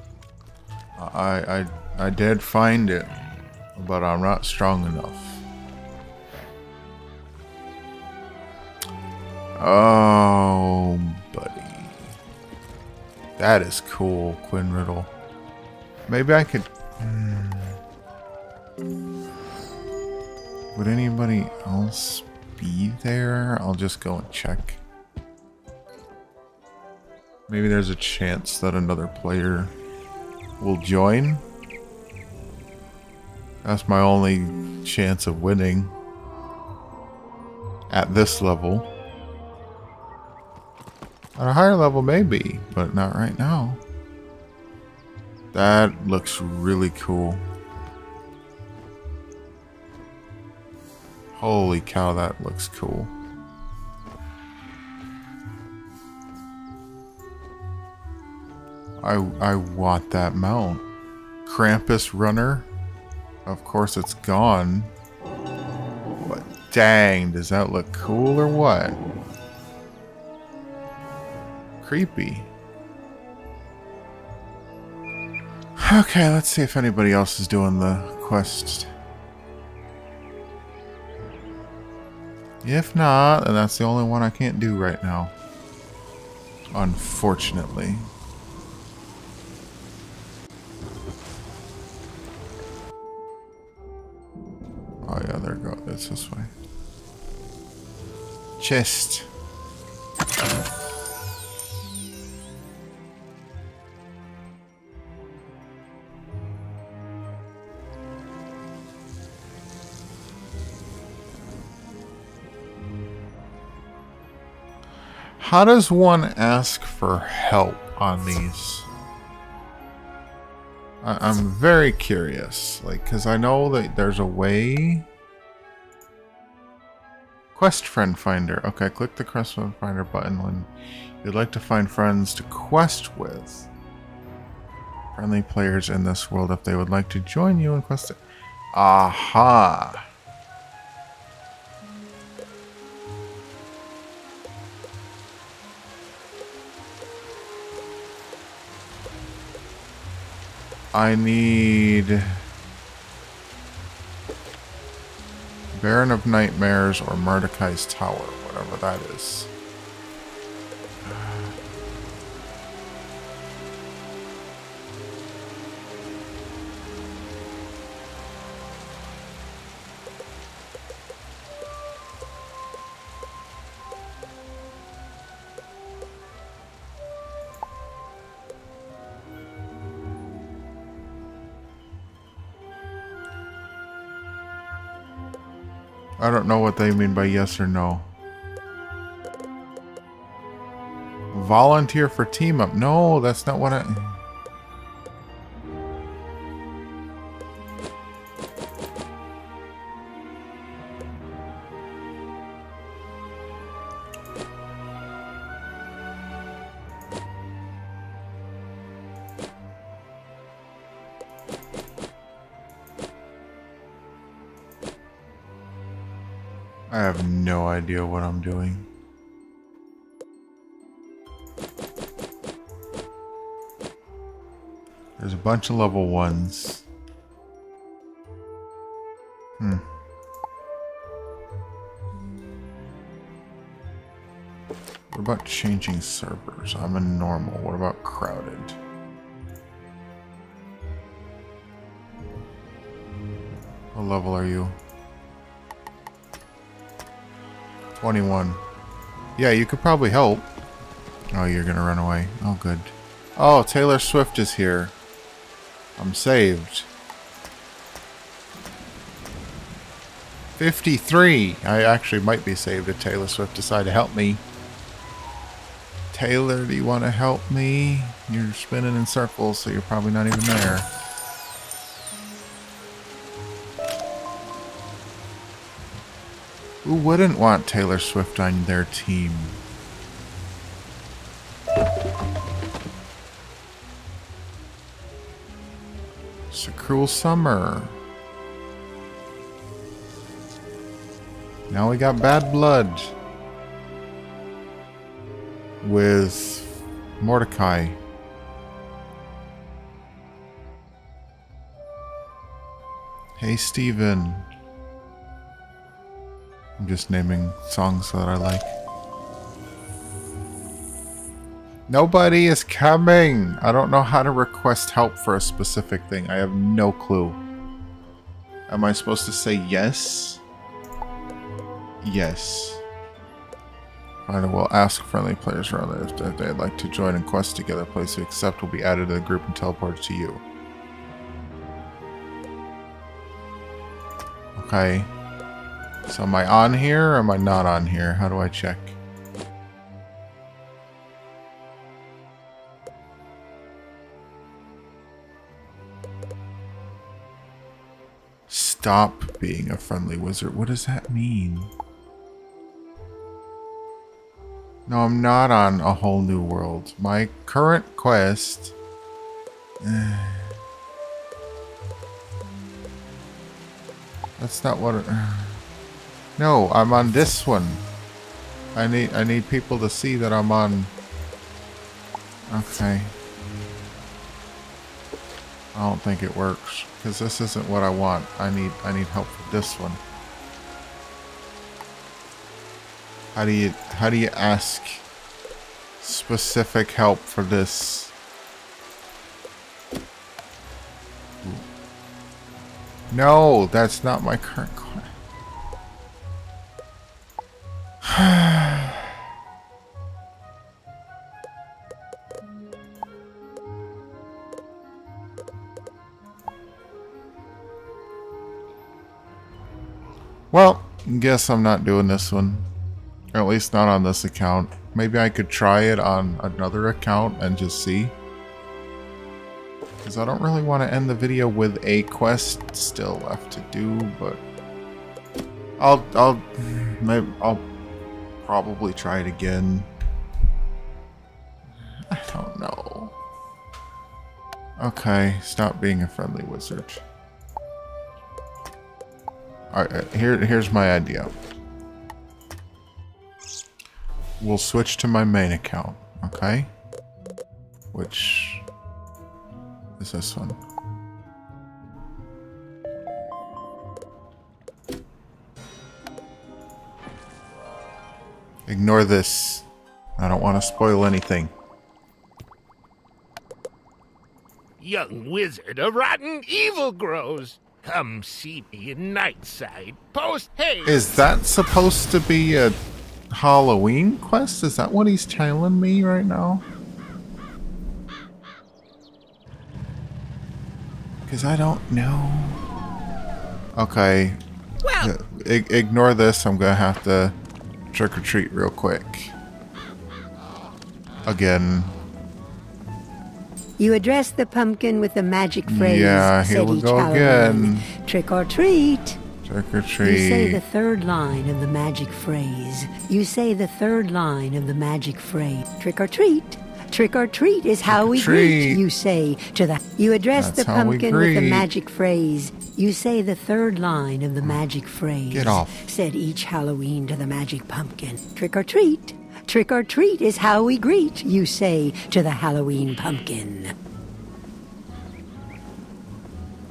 I, I, I did find it, but I'm not strong enough. Oh, buddy. That is cool, Quinn Riddle. Maybe I could... hmm. Would anybody else be there? I'll just go and check. Maybe there's a chance that another player will join. That's my only chance of winning. At this level. At a higher level, maybe, but not right now. That looks really cool. Holy cow, that looks cool. I I want that mount. Krampus Runner. Of course it's gone. But dang, does that look cool or what? Creepy. Okay, let's see if anybody else is doing the quest. If not, then that's the only one I can't do right now. Unfortunately. Oh yeah, there go. It's this way. Chest. How does one ask for help on these? I am very curious, like, because I know that there's a way. Quest friend finder. Okay, click the quest friend finder button when you'd like to find friends to quest with. Friendly players in this world if they would like to join you in quest. Aha. I need... Baron of Nightmares or Mordecai's Tower, whatever that is. I don't know what they mean by yes or no. Volunteer for team up. No, that's not what I... idea what I'm doing. There's a bunch of level ones. Hmm. What about changing servers? I'm a normal. What about crowded? What level are you? 21. Yeah, you could probably help. Oh, you're gonna run away. Oh, good. Oh, Taylor Swift is here. I'm saved. 53. I actually might be saved if Taylor Swift decide to help me. Taylor, do you want to help me? You're spinning in circles, so you're probably not even there. Who wouldn't want Taylor Swift on their team? It's a cruel summer. Now we got bad blood. With Mordecai. Hey, Steven. I'm just naming songs that I like. Nobody is coming! I don't know how to request help for a specific thing. I have no clue. Am I supposed to say yes? Yes. I will ask friendly players around there if they'd like to join and quest together. Place to accept will be added to the group and teleported to you. Okay. So am I on here or am I not on here? How do I check? Stop being a friendly wizard. What does that mean? No, I'm not on a whole new world. My current quest... Eh, that's not what... It, no, I'm on this one. I need I need people to see that I'm on. Okay. I don't think it works because this isn't what I want. I need I need help with this one. How do you how do you ask specific help for this? No, that's not my current well, guess I'm not doing this one. Or at least not on this account. Maybe I could try it on another account and just see. Because I don't really want to end the video with a quest still left to do, but... I'll, I'll, maybe, I'll probably try it again. I don't know. Okay, stop being a friendly wizard. Alright, uh, here, here's my idea. We'll switch to my main account, okay? Which is this one. Ignore this. I don't want to spoil anything. Young wizard, a rotten evil grows. Come see me in Nightside. Post haste. Is that supposed to be a Halloween quest? Is that what he's telling me right now? Because I don't know. Okay. Well, I ignore this. I'm going to have to trick or treat real quick. Again. You address the pumpkin with the magic phrase. Yeah, here we go Halloween. again. Trick or treat. Trick or treat. You say the third line of the magic phrase. You say the third line of the magic phrase. Trick or treat. Trick or treat is how we greet. treat. You say to the. You address That's the pumpkin with the magic phrase. You say the third line of the hmm. magic phrase. Get off. Said each Halloween to the magic pumpkin. Trick or treat. Trick or treat is how we greet. You say to the Halloween pumpkin.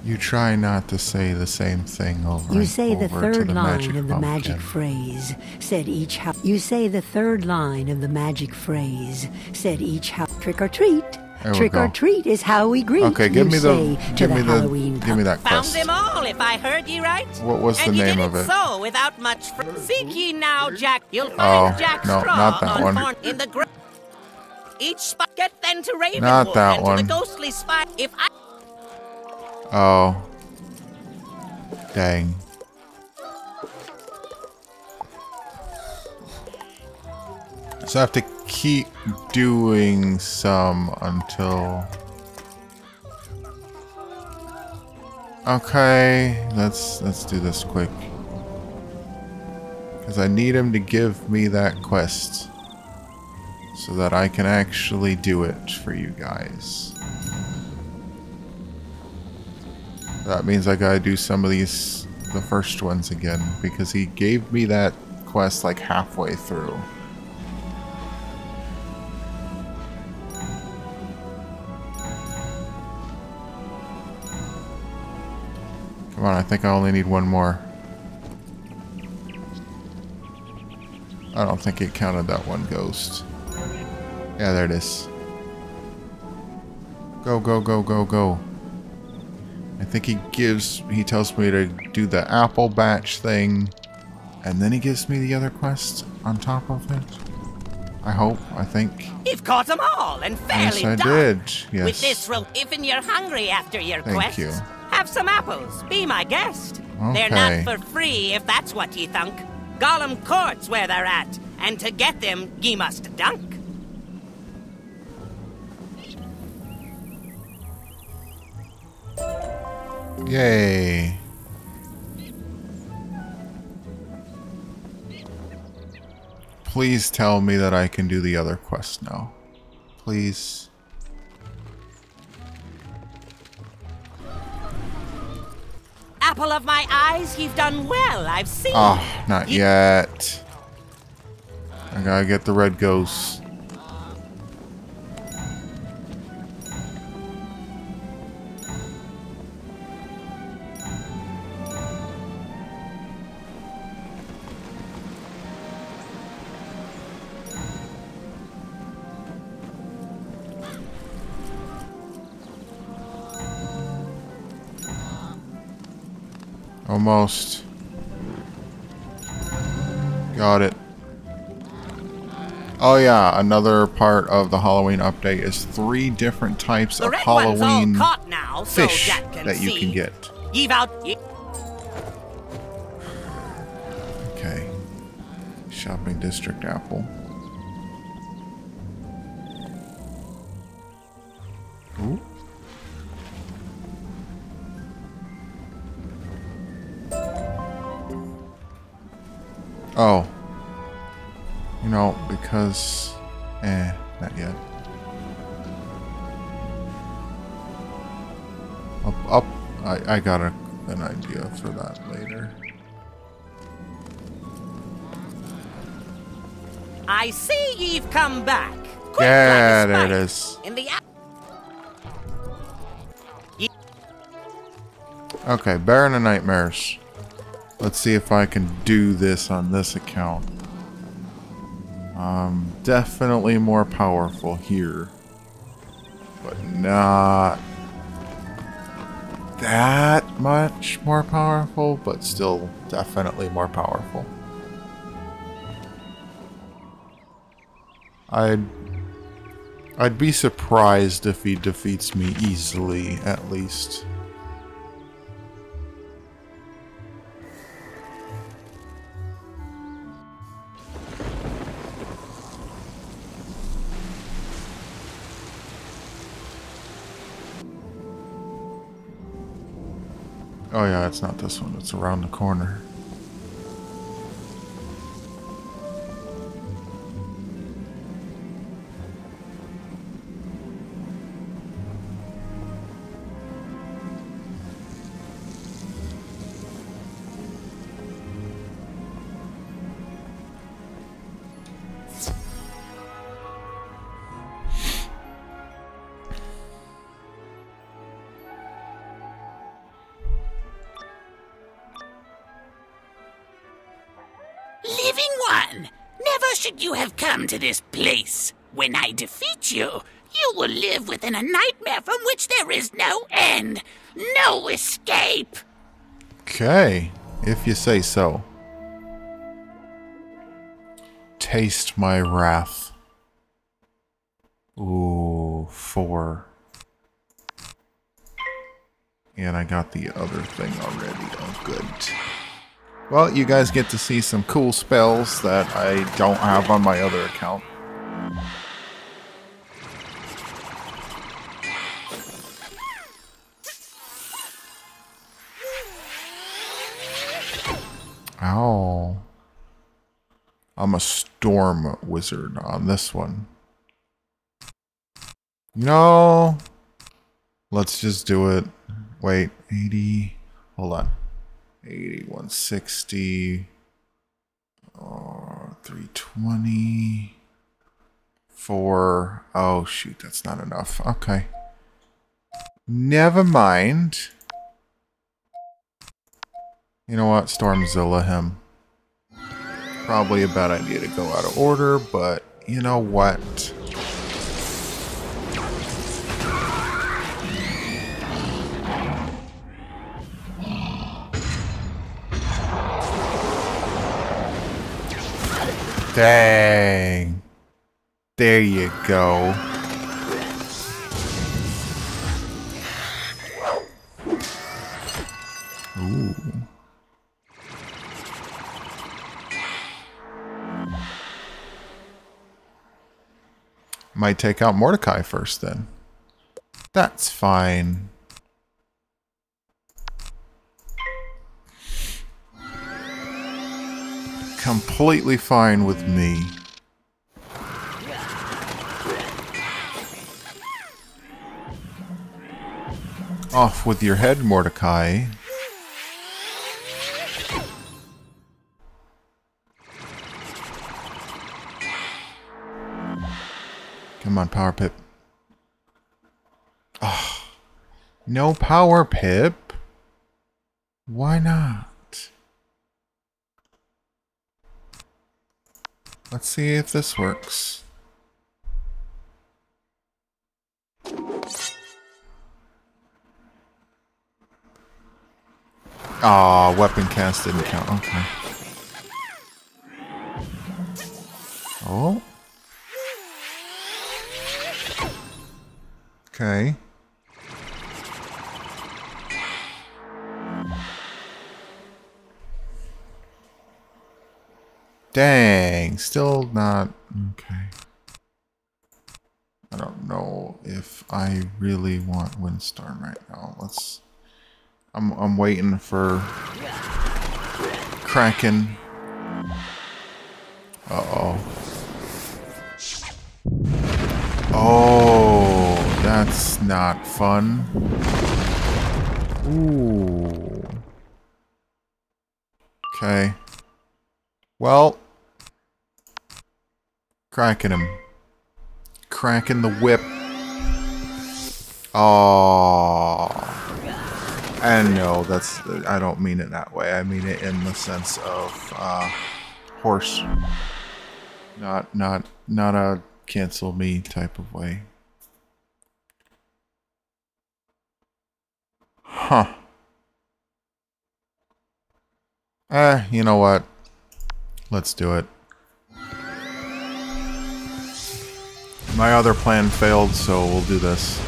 You try not to say the same thing over. You say the third the line of the magic phrase, said each house. You say the third line of the magic phrase, said each house. Trick or treat. There Trick or treat is how we greet. Okay, give you me say the to give the me the Halloween give me that Found quest. them all, if I heard ye right. What was and the you name did of it it? so without much. Fr- Seek ye now, Jack. You'll Oh, find Jack no, Straw not that on one. Horn in the gr- Each spot get then to Ravenwood Not that and one. to the ghostly spot. If I Oh. Dang. So I have to keep doing some until... Okay, let's let's do this quick. Because I need him to give me that quest. So that I can actually do it for you guys. That means I gotta do some of these, the first ones again, because he gave me that quest like halfway through. Come on, I think I only need one more. I don't think it counted that one ghost. Yeah, there it is. Go, go, go, go, go. I think he gives, he tells me to do the apple batch thing, and then he gives me the other quest on top of it. I hope, I think. You've caught them all and fairly Yes, I done. did. Yes. With this rope, even you're hungry after your quest. Thank quest, you. Have some apples. Be my guest. They're not for free, if that's what ye thunk. Golem Court's where they're at, and to get them, ye must dunk. Yay. Please tell me that I can do the other quest now. Please. Apple of my eyes, you've done well, I've seen. Oh, not yet. I gotta get the red ghost. Almost. Got it. Oh yeah, another part of the Halloween update is three different types The of red one's all Halloween caught now, fish that you can get. Ye've out. Okay. Shopping district apple. Oh. You know, because... Eh, not yet. Up, up. I, I got a, an idea for that later. I see you've come back. Quick yeah, like there it is. In the Okay, Baron of Nightmares. Let's see if I can do this on this account. Um, definitely more powerful here. But not that much more powerful, but still definitely more powerful. I'd I'd be surprised if he defeats me easily, at least. It's not this one, it's around the corner. You say so. Taste my wrath. Ooh, four. And I got the other thing already. Oh, good. Well, you guys get to see some cool spells that I don't have on my other account. Ow. I'm a storm wizard on this one. No. Let's just do it. Wait, 80. Hold on. 80, 160. Oh, uh, 320. 4. Oh, shoot, that's not enough. Okay. Never mind. You know what? Stormzilla him. Probably a bad idea to go out of order, but you know what? Dang. There you go. Might take out Mordecai first then. That's fine. Completely fine with me. Off with your head, Mordecai. Come on, Power Pip. Oh, no Power Pip? Why not? Let's see if this works. Aw, weapon cast didn't count. Okay. Oh. Okay. Dang, still not okay. I don't know if I really want Windstorm right now. Let's. I'm I'm waiting for Kraken. Uh oh. Oh, that's not fun. Ooh. Okay. Well, cracking him. Cracking the whip. Oh. And no, that's I don't mean it that way. I mean it in the sense of uh, horse. Not not not a cancel me type of way. Huh. Eh, you know what? Let's do it. My other plan failed, so we'll do this.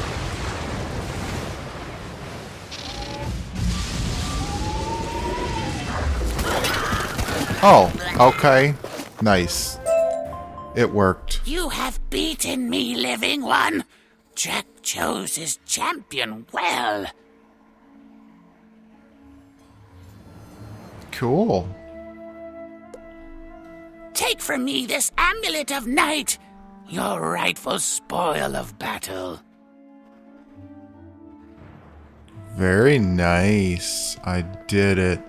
Oh, okay. Nice. It worked. You have beaten me, living one. Jack chose his champion well. Cool. Take from me this amulet of night, your rightful spoil of battle. Very nice. I did it.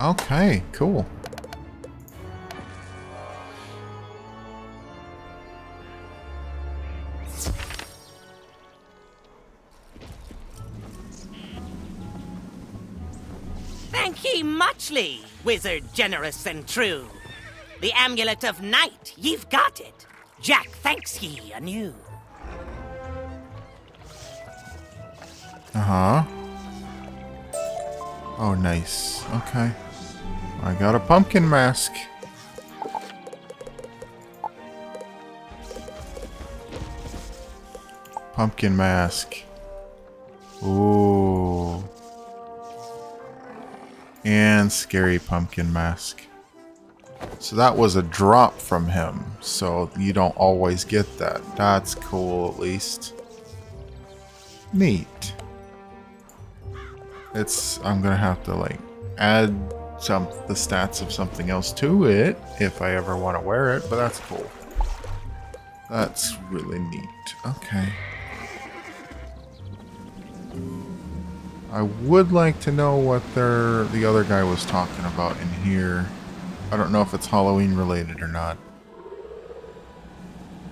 Okay, cool. Wizard generous and true. The amulet of night, ye've got it. Jack thanks ye anew. Uh-huh. Oh, nice. Okay. I got a pumpkin mask. Pumpkin mask. Ooh. And scary pumpkin mask. So that was a drop from him. So you don't always get that. That's cool at least. Neat. It's I'm gonna have to like add some the stats of something else to it if I ever want to wear it, but that's cool. That's really neat. Okay. I would like to know what their the other guy was talking about in here. I don't know if it's Halloween related or not.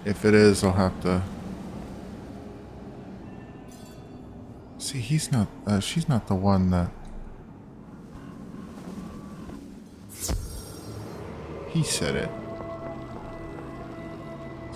If it is, I'll have to See, he's not, uh, she's not the one that... He said it.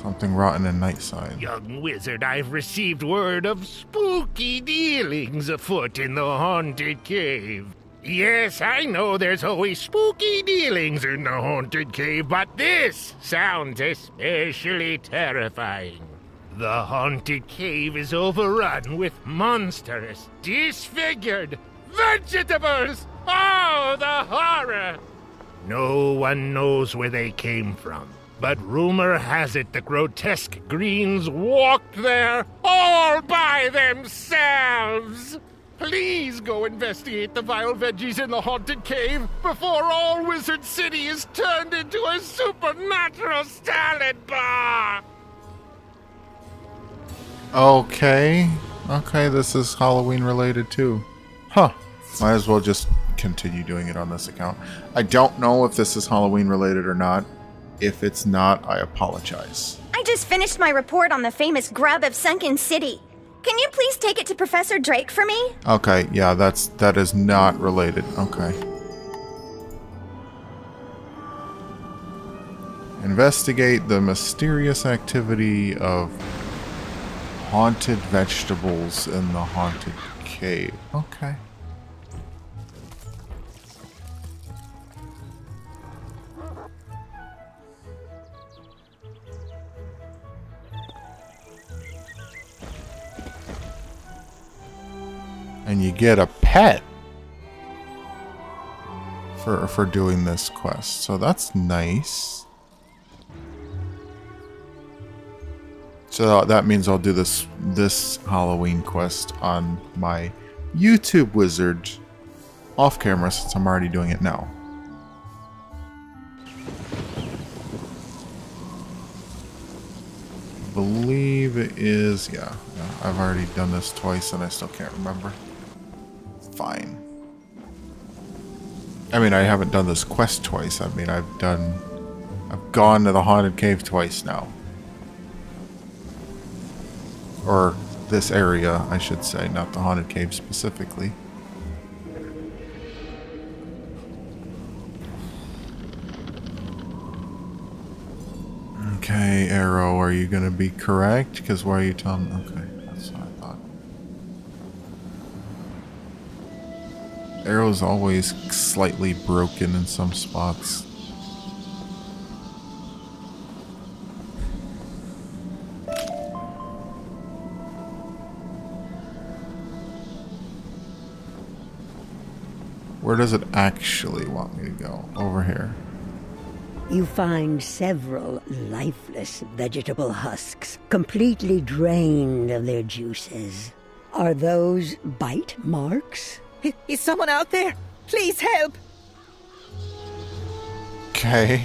Something rotten in Nightside. Young wizard, I've received word of spooky dealings afoot in the haunted cave. Yes, I know there's always spooky dealings in the haunted cave, but this sounds especially terrifying. The haunted cave is overrun with monstrous, disfigured vegetables! Oh, the horror! No one knows where they came from, but rumor has it the grotesque greens walked there all by themselves! Please go investigate the vile veggies in the haunted cave before all Wizard City is turned into a supernatural salad bar! Okay. Okay, this is Halloween related too. Huh. Might as well just continue doing it on this account. I don't know if this is Halloween related or not. If it's not, I apologize. I just finished my report on the famous grub of Sunken City. Can you please take it to Professor Drake for me? Okay, yeah, that's that is not related. Okay. Investigate the mysterious activity of haunted vegetables in the haunted cave. Okay. And you get a pet. for for doing this quest. So that's nice. So that means I'll do this this Halloween quest on my YouTube wizard off camera since I'm already doing it now. believe it is, yeah, I've already done this twice and I still can't remember. Fine. I mean, I haven't done this quest twice. I mean, I've done, I've gone to the haunted cave twice now. Or this area, I should say, not the haunted cave specifically. Okay, Arrow, are you going to be correct? Because why are you telling... Okay, Arrow's always slightly broken in some spots. Where does it actually want me to go? Over here. You find several lifeless vegetable husks, completely drained of their juices. Are those bite marks? Is someone out there? Please help! Okay.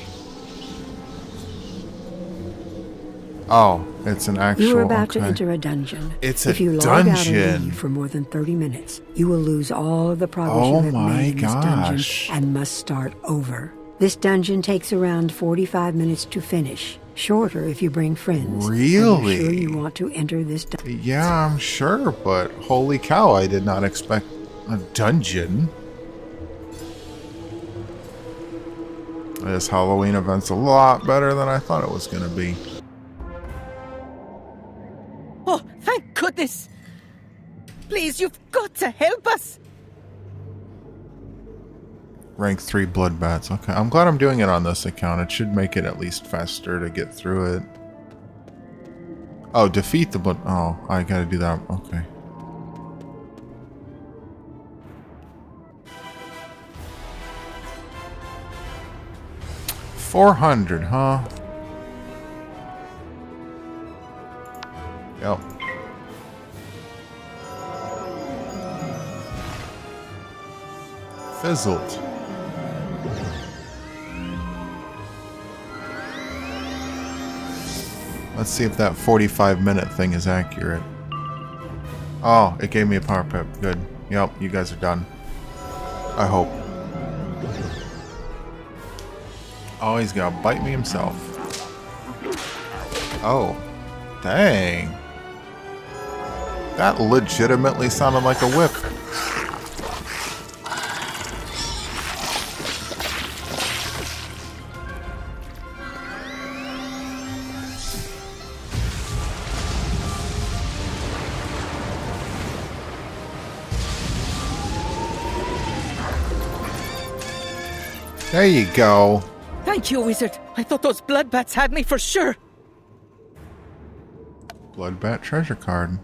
Oh, it's an actual. You are about okay. to enter a dungeon. It's a if you dungeon. log out and leave for more than thirty minutes, you will lose all of the progress oh you have made in this dungeon and must start over. This dungeon takes around 45 minutes to finish. Shorter if you bring friends. Really? Are you sure you want to enter this dungeon? Yeah, I'm sure, but holy cow, I did not expect a dungeon. This Halloween event's a lot better than I thought it was going to be. Oh, thank goodness! Please, you've got to help us! Rank 3 blood bats. Okay, I'm glad I'm doing it on this account. It should make it at least faster to get through it. Oh, defeat the blood... Oh, I gotta do that. Okay. Four hundred, huh? Yep. Fizzled. Let's see if that 45 minute thing is accurate. Oh, it gave me a power pip. Good. Yep, you guys are done. I hope. Oh, he's gonna bite me himself. Oh. Dang. That legitimately sounded like a whip. There you go. Thank you, wizard. I thought those blood bats had me for sure. Bloodbat treasure card.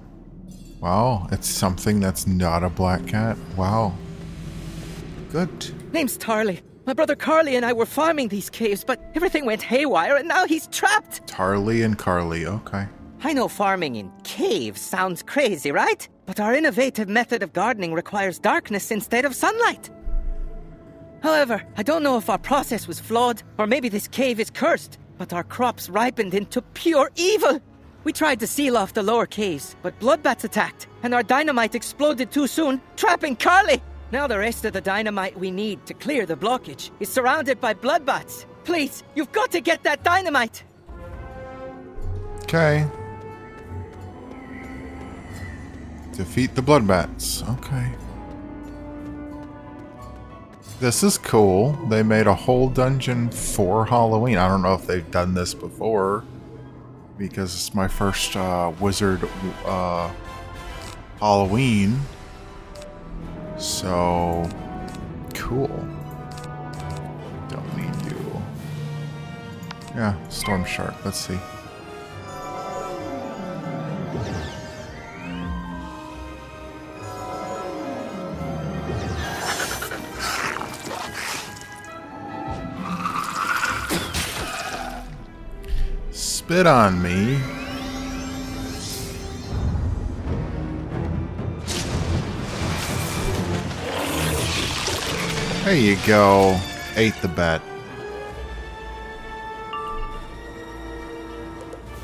Wow, it's something that's not a black cat. Wow. Good. Name's Tarly. My brother Carly and I were farming these caves, but everything went haywire and now he's trapped. Tarly and Carly, okay. I know farming in caves sounds crazy, right? But our innovative method of gardening requires darkness instead of sunlight. However, I don't know if our process was flawed, or maybe this cave is cursed, but our crops ripened into pure evil. We tried to seal off the lower caves, but bloodbats attacked, and our dynamite exploded too soon, trapping Carly. Now the rest of the dynamite we need to clear the blockage is surrounded by bloodbats. Please, you've got to get that dynamite. Okay. Defeat the bloodbats. Okay. This is cool. They made a whole dungeon for Halloween. I don't know if they've done this before because it's my first uh, wizard uh, Halloween. So cool. Don't need you. Yeah, Storm Shark. Let's see. Spit on me. There you go. Ate the bet.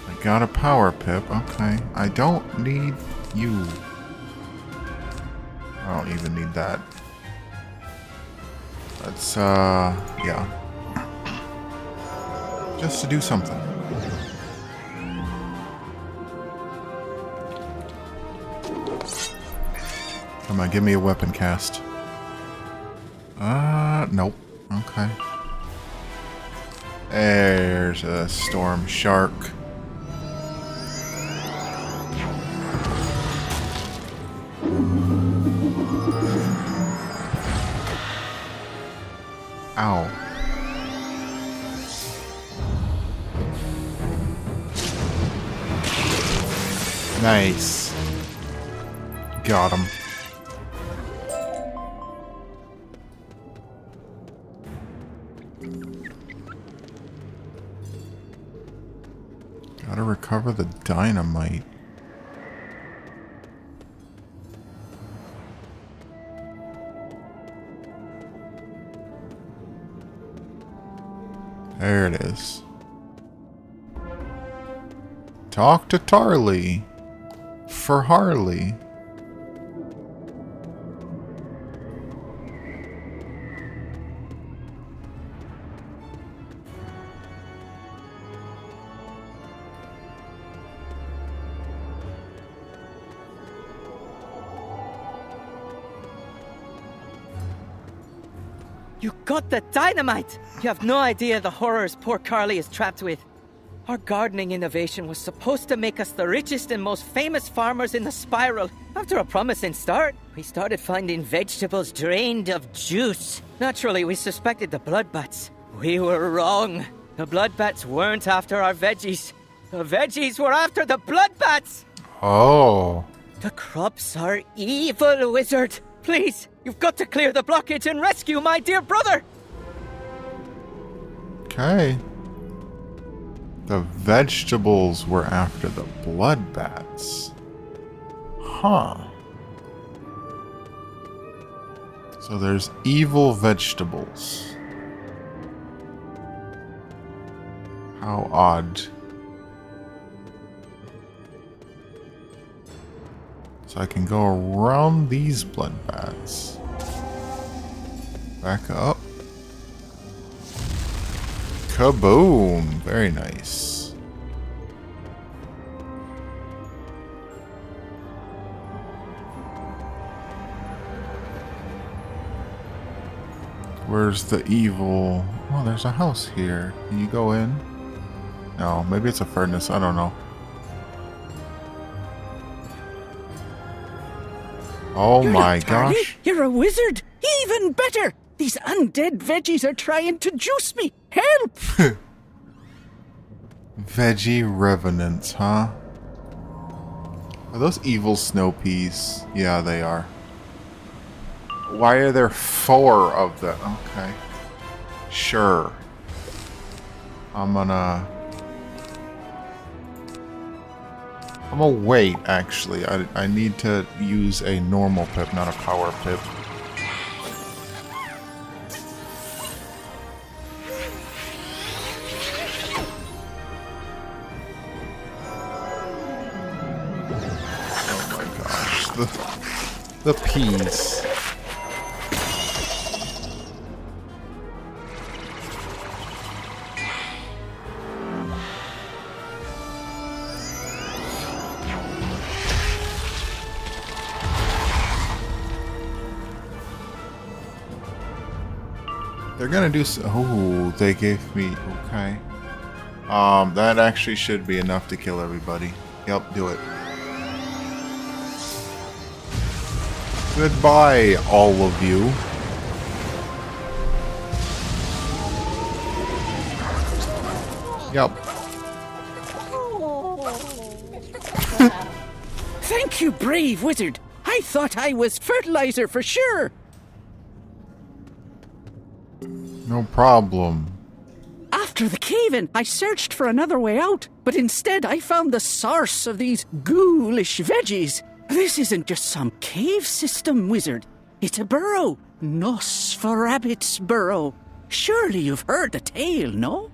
I got a power pip. Okay. I don't need you. I don't even need that. Let's, uh, yeah. Just to do something. Come on, give me a weapon cast. Uh, nope. Okay. There's a storm shark. Ow. Nice. Got him. Gotta recover the dynamite. There it is. Talk to Tarly. For Harley. You got the dynamite! You have no idea the horrors poor Carly is trapped with. Our gardening innovation was supposed to make us the richest and most famous farmers in the spiral. After a promising start, we started finding vegetables drained of juice. Naturally, we suspected the blood bats. We were wrong. The blood bats weren't after our veggies. The veggies were after the blood bats! Oh. The crops are evil, wizard! Please, you've got to clear the blockage and rescue my dear brother! Okay. The vegetables were after the blood bats. Huh. So there's evil vegetables. How odd. I can go around these blood bats. Back up. Kaboom! Very nice. Where's the evil? Oh, there's a house here. Can you go in? No, maybe it's a furnace. I don't know. Oh You're my gosh. You're a wizard! Even better! These undead veggies are trying to juice me! Help! Veggie revenants, huh? Are those evil snow peas? Yeah, they are. Why are there four of them? Okay. Sure. I'm gonna... I'm gonna wait, actually. I, I need to use a normal pip, not a power pip. Oh my gosh. The, the peas. They're gonna do so. Oh, they gave me. Okay. Um, that actually should be enough to kill everybody. Yep, do it. Goodbye, all of you. Yep. Thank you, brave wizard! I thought I was fertilizer for sure! No problem. After the cave in, I searched for another way out, but instead I found the source of these ghoulish veggies. This isn't just some cave system, wizard. It's a burrow. Nosferabit's burrow. Surely you've heard the tale, no?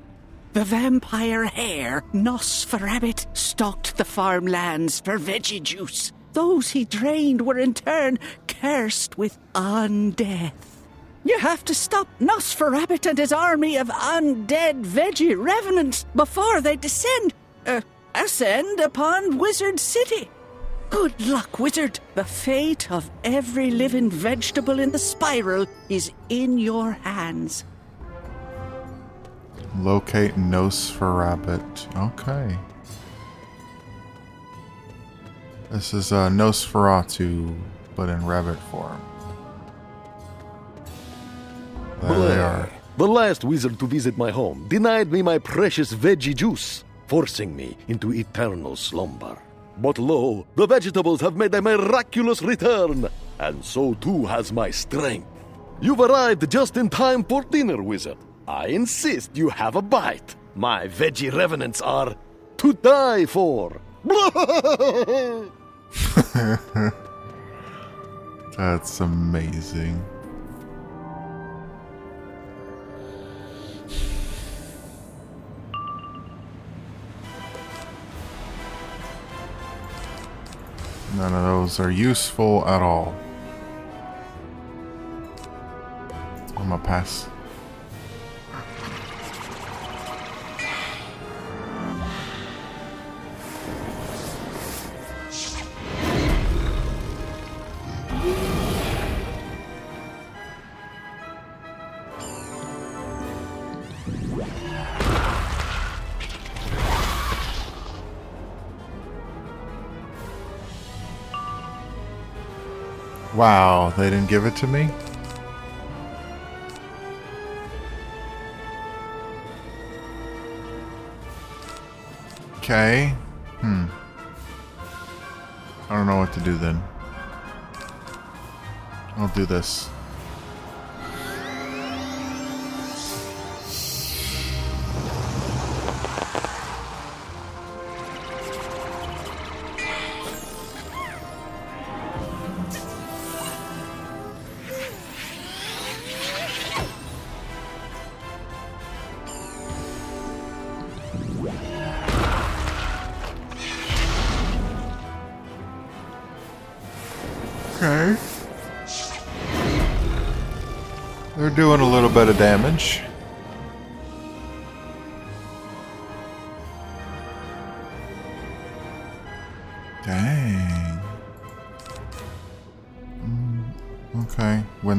The vampire hare, Nosferabit, stalked the farmlands for veggie juice. Those he drained were in turn cursed with undeath. You have to stop Nosferabit and his army of undead veggie revenants before they descend, uh, ascend upon Wizard City. Good luck, wizard. The fate of every living vegetable in the spiral is in your hands. Locate Nosferabit. Okay. This is uh, Nosferatu, but in rabbit form. Are. The last wizard to visit my home denied me my precious veggie juice, forcing me into eternal slumber. But lo, the vegetables have made a miraculous return, and so too has my strength. You've arrived just in time for dinner, wizard. I insist you have a bite. My veggie revenants are to die for. That's amazing. None of those are useful at all. I'm gonna pass. Wow, they didn't give it to me? Okay. Hmm. I don't know what to do then. I'll do this.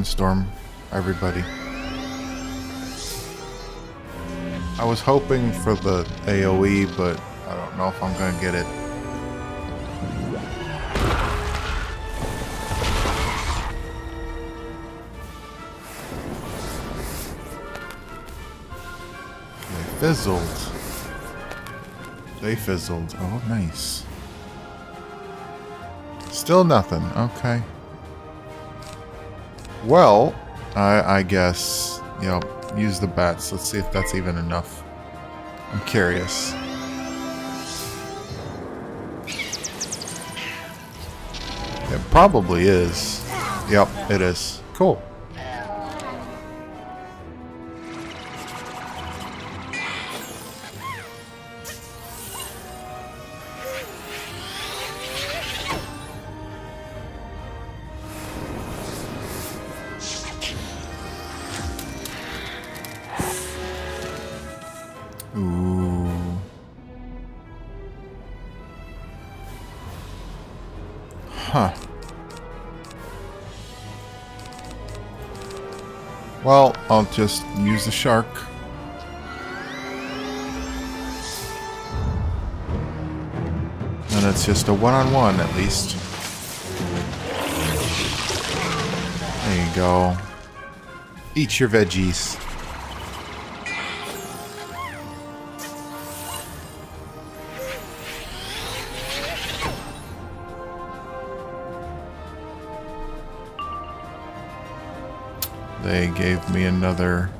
Windstorm, everybody. I was hoping for the AoE, but I don't know if I'm gonna get it. They fizzled. They fizzled. Oh, nice. Still nothing. Okay. Well, I, I guess, you know, use the bats. Let's see if that's even enough. I'm curious. It probably is. Yep, it is. Cool. I'll just use the shark. And it's just a one-on-one -on -one at least. There you go. Eat your veggies. Gave me another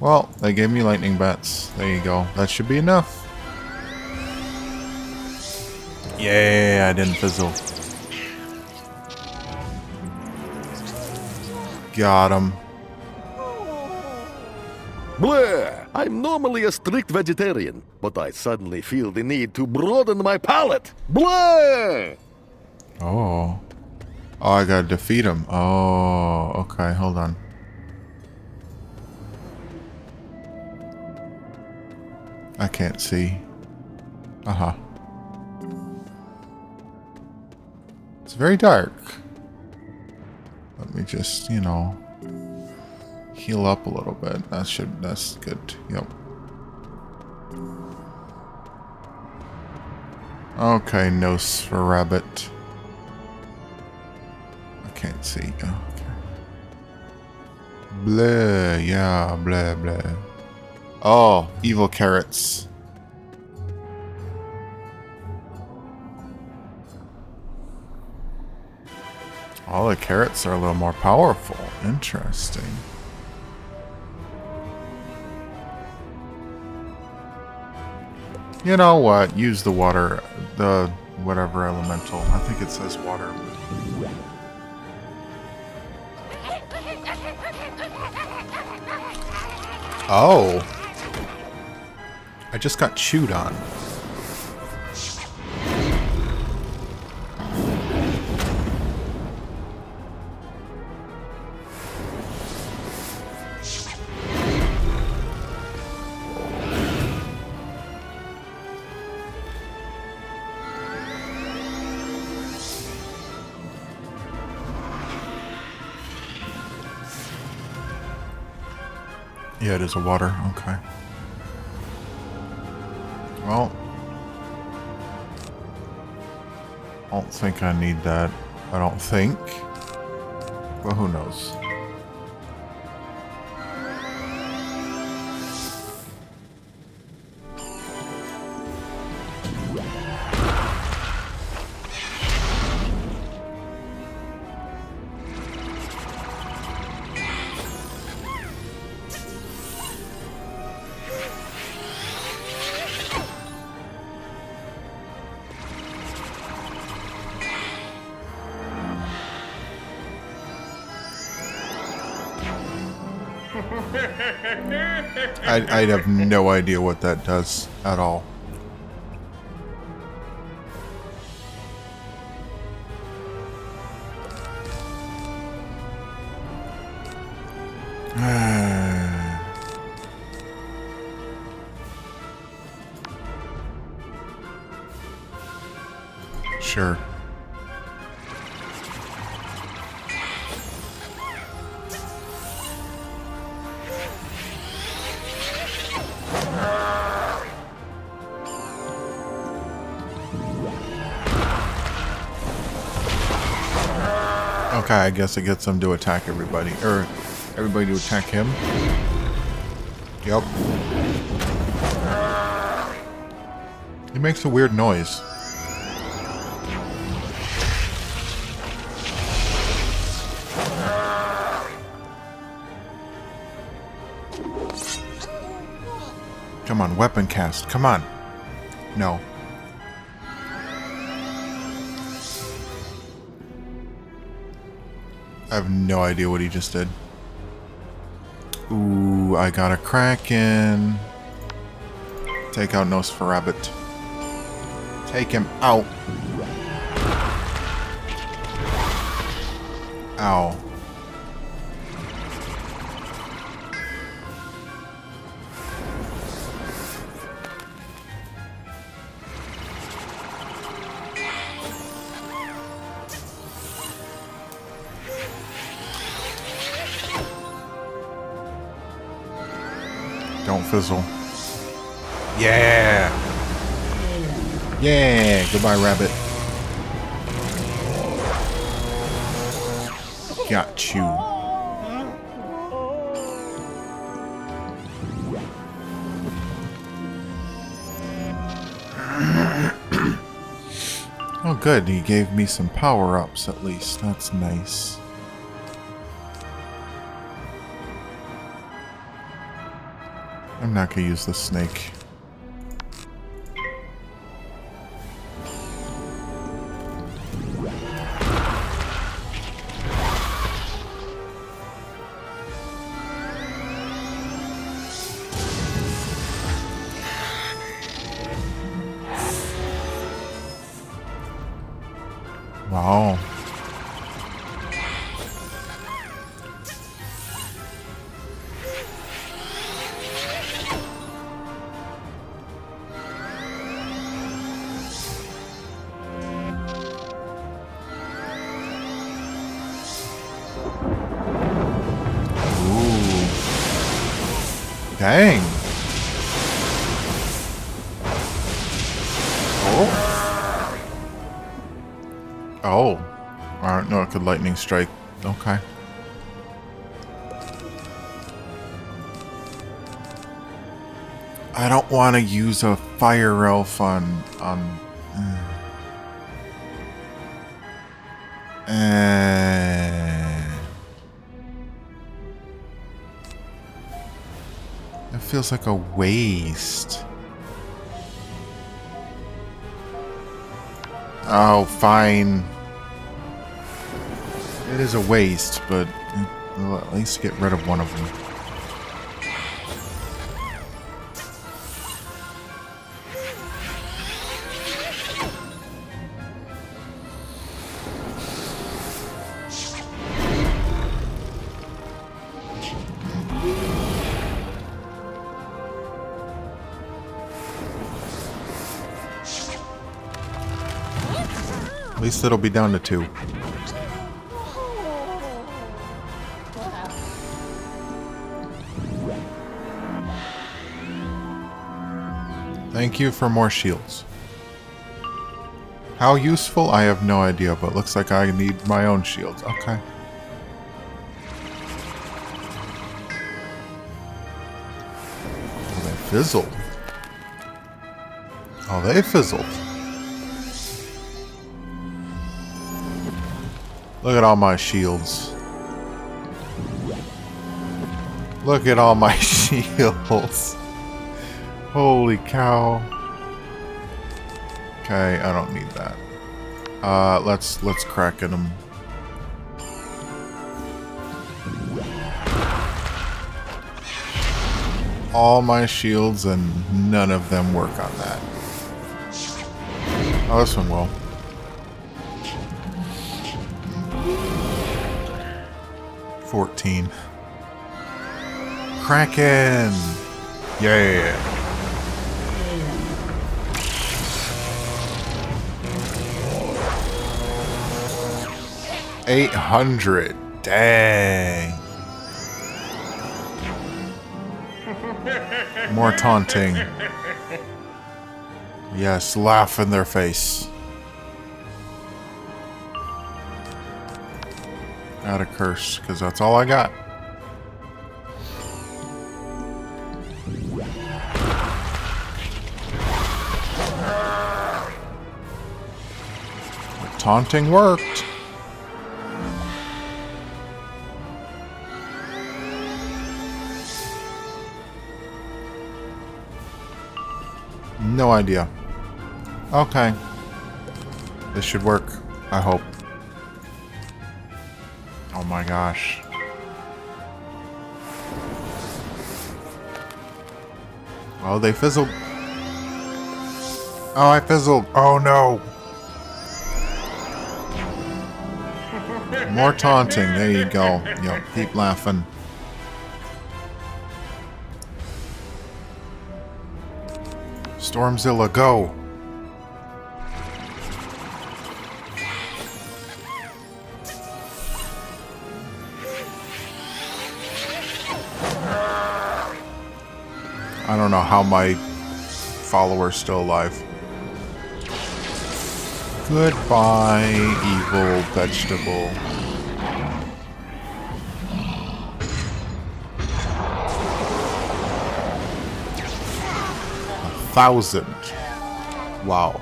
Well, they gave me lightning bats. There you go. That should be enough. Yeah, I didn't fizzle. Got him. Blair, I'm normally a strict vegetarian, but I suddenly feel the need to broaden my palate. Blair! Oh. Oh, I gotta defeat him. Oh, okay, hold on. I can't see. Uh-huh. It's very dark. Let me just, you know, heal up a little bit. That should, that's good. Yep. Okay, rabbit. I can't see. Oh, okay. Blah, yeah, blah, blah. Oh, evil carrots. All the carrots are a little more powerful. Interesting. You know what? Use the water, the whatever elemental. I think it says water. Oh. I just got chewed on. Yeah, it is a water. Okay. Well, I don't think I need that. I don't think. But who knows? I, I have no idea what that does at all. I guess it gets him to attack everybody. Or everybody to attack him. Yep. He makes a weird noise. Come on, weapon cast. Come on. No. I have no idea what he just did. Ooh, I got a Kraken. Take out Nosferabbit. Take him out. Ow. Fizzle. Yeah! Yeah! Goodbye, rabbit. Got you. oh good, he gave me some power-ups at least. That's nice. Gonna use the snake. Lightning strike. Okay. I don't want to use a fire elf on on. Uh, it feels like a waste. Oh, fine. It is a waste, but we'll at least get rid of one of them. At least it'll be down to two. Thank you for more shields. How useful? I have no idea, but looks like I need my own shields. Okay. Oh, they fizzled. Oh, they fizzled. Look at all my shields. Look at all my shields. Holy cow. Okay, I don't need that. Uh, let's let's crack at them. All my shields and none of them work on that. Oh, this one will. Fourteen. Kraken! Yeah! Eight hundred. Dang. More taunting. Yes, laugh in their face. Got a curse, because that's all I got. Taunting worked. No idea. Okay. This should work. I hope. Oh my gosh. Oh, they fizzled. Oh, I fizzled. Oh no. More taunting. There you go. Yep, keep laughing. Stormzilla, go! I don't know how my follower's still alive. Goodbye, evil vegetable. Thousand. Wow.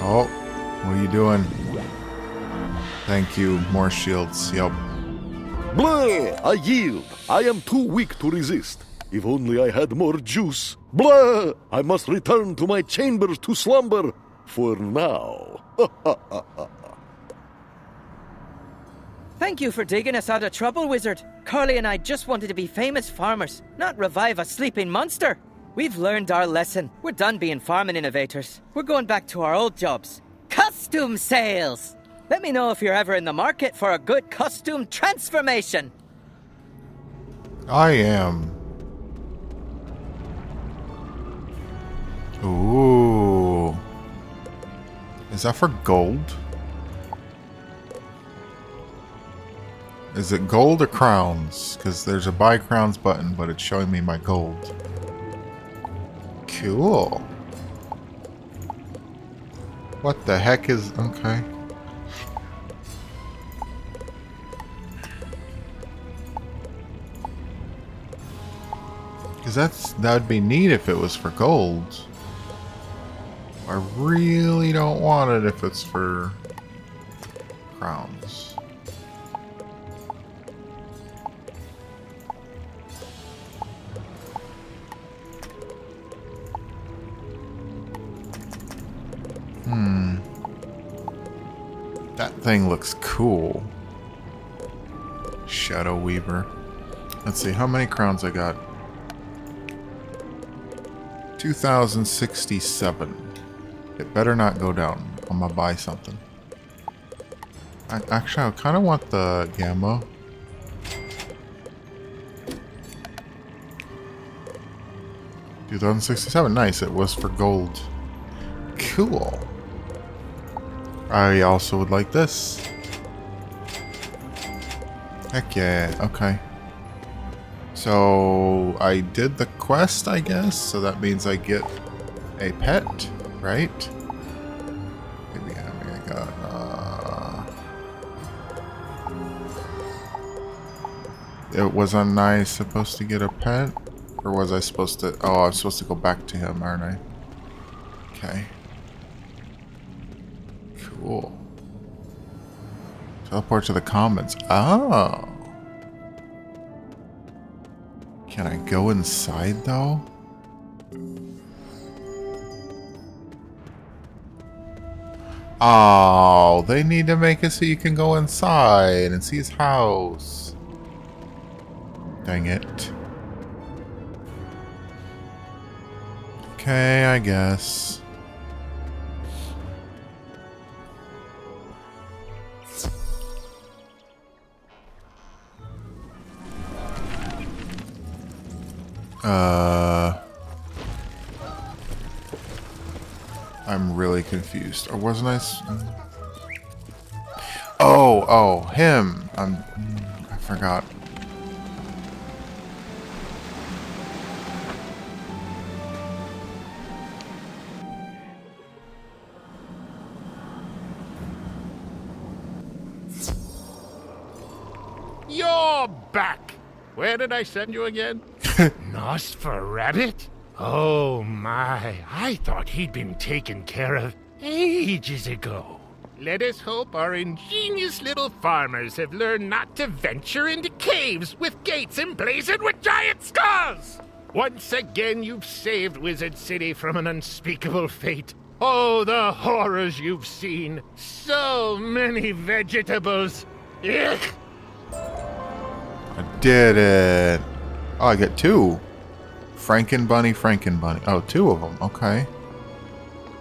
Oh, what are you doing? Thank you. More shields. Yep. Blah! I yield. I am too weak to resist. If only I had more juice. Blah! I must return to my chambers to slumber. For now. Thank you for digging us out of trouble, Wizard. Carly and I just wanted to be famous farmers, not revive a sleeping monster. We've learned our lesson. We're done being farming innovators. We're going back to our old jobs. Costume sales! Let me know if you're ever in the market for a good costume transformation. I am. Ooh. Is that for gold? Is it gold or crowns? Because there's a buy crowns button, but it's showing me my gold. Cool. What the heck is... Okay. Because that's that would be neat if it was for gold. I really don't want it if it's for crowns. Hmm. That thing looks cool. Shadow Weaver. Let's see, how many crowns I got? 2067. It better not go down. I'm gonna buy something. I, actually, I kind of want the gamma. Two thousand sixty-seven. Nice. It was for gold. Cool. I also would like this. Heck yeah, okay. So, I did the quest, I guess, so that means I get a pet, right? Maybe I got, uh... It was I supposed to get a pet? Or was I supposed to... Oh, I'm supposed to go back to him, aren't I? Okay. Cool. Teleport to the Commons. Oh. Can I go inside though? Oh, they need to make it so you can go inside and see his house. Dang it. Okay, I guess. Uh, I'm really confused. Or wasn't I? Oh, oh, him. I'm. I forgot. You're back. Where did I send you again? Nosferatu? Oh my, I thought he'd been taken care of ages ago. Let us hope our ingenious little farmers have learned not to venture into caves with gates emblazoned with giant skulls. Once again, you've saved Wizard City from an unspeakable fate. Oh, the horrors you've seen. So many vegetables. Ugh. I did it. Oh, I get two. Franken Bunny, Franken Bunny. Oh, two of them. Okay.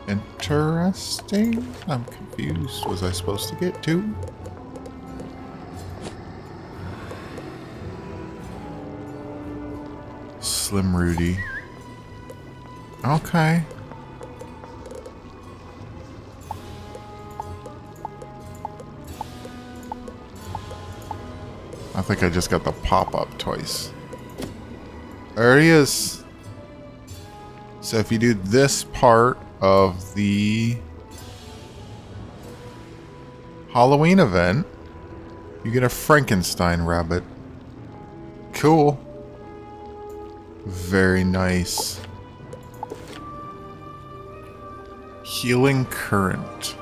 Interesting. I'm confused. Was I supposed to get two? Slim Rudy. Okay. I think I just got the pop-up twice. Areas. So if you do this part of the Halloween event, you get a Frankenstein rabbit. Cool. Very nice. Healing current.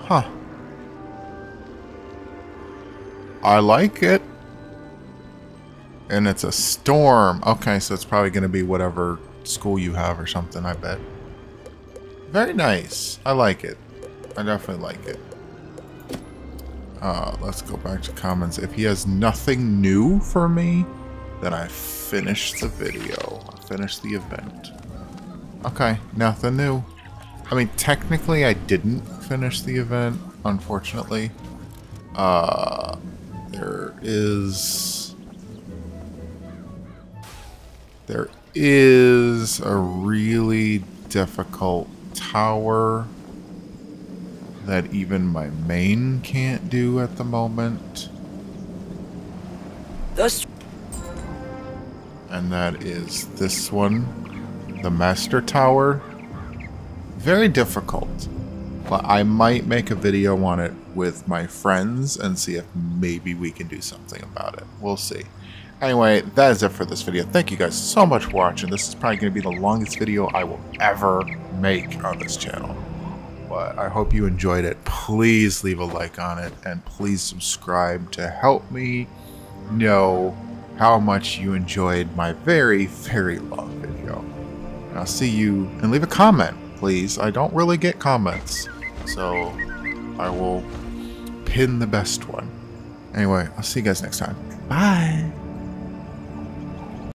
Huh. I like it. And it's a storm. Okay, so it's probably going to be whatever school you have or something, I bet. Very nice. I like it. I definitely like it. Uh, let's go back to Commons. If he has nothing new for me, then I finish the video. I finished the event. Okay, nothing new. I mean, technically I didn't finish the event, unfortunately. Uh, there is... There is a really difficult tower that even my main can't do at the moment. Thus and that is this one, the Master Tower. Very difficult, but I might make a video on it with my friends and see if maybe we can do something about it. We'll see. Anyway, that is it for this video. Thank you guys so much for watching. This is probably going to be the longest video I will ever make on this channel. But I hope you enjoyed it. Please leave a like on it and please subscribe to help me know how much you enjoyed my very, very long video. And I'll see you, and leave a comment, please. I don't really get comments, so I will pin the best one. Anyway, I'll see you guys next time. Bye!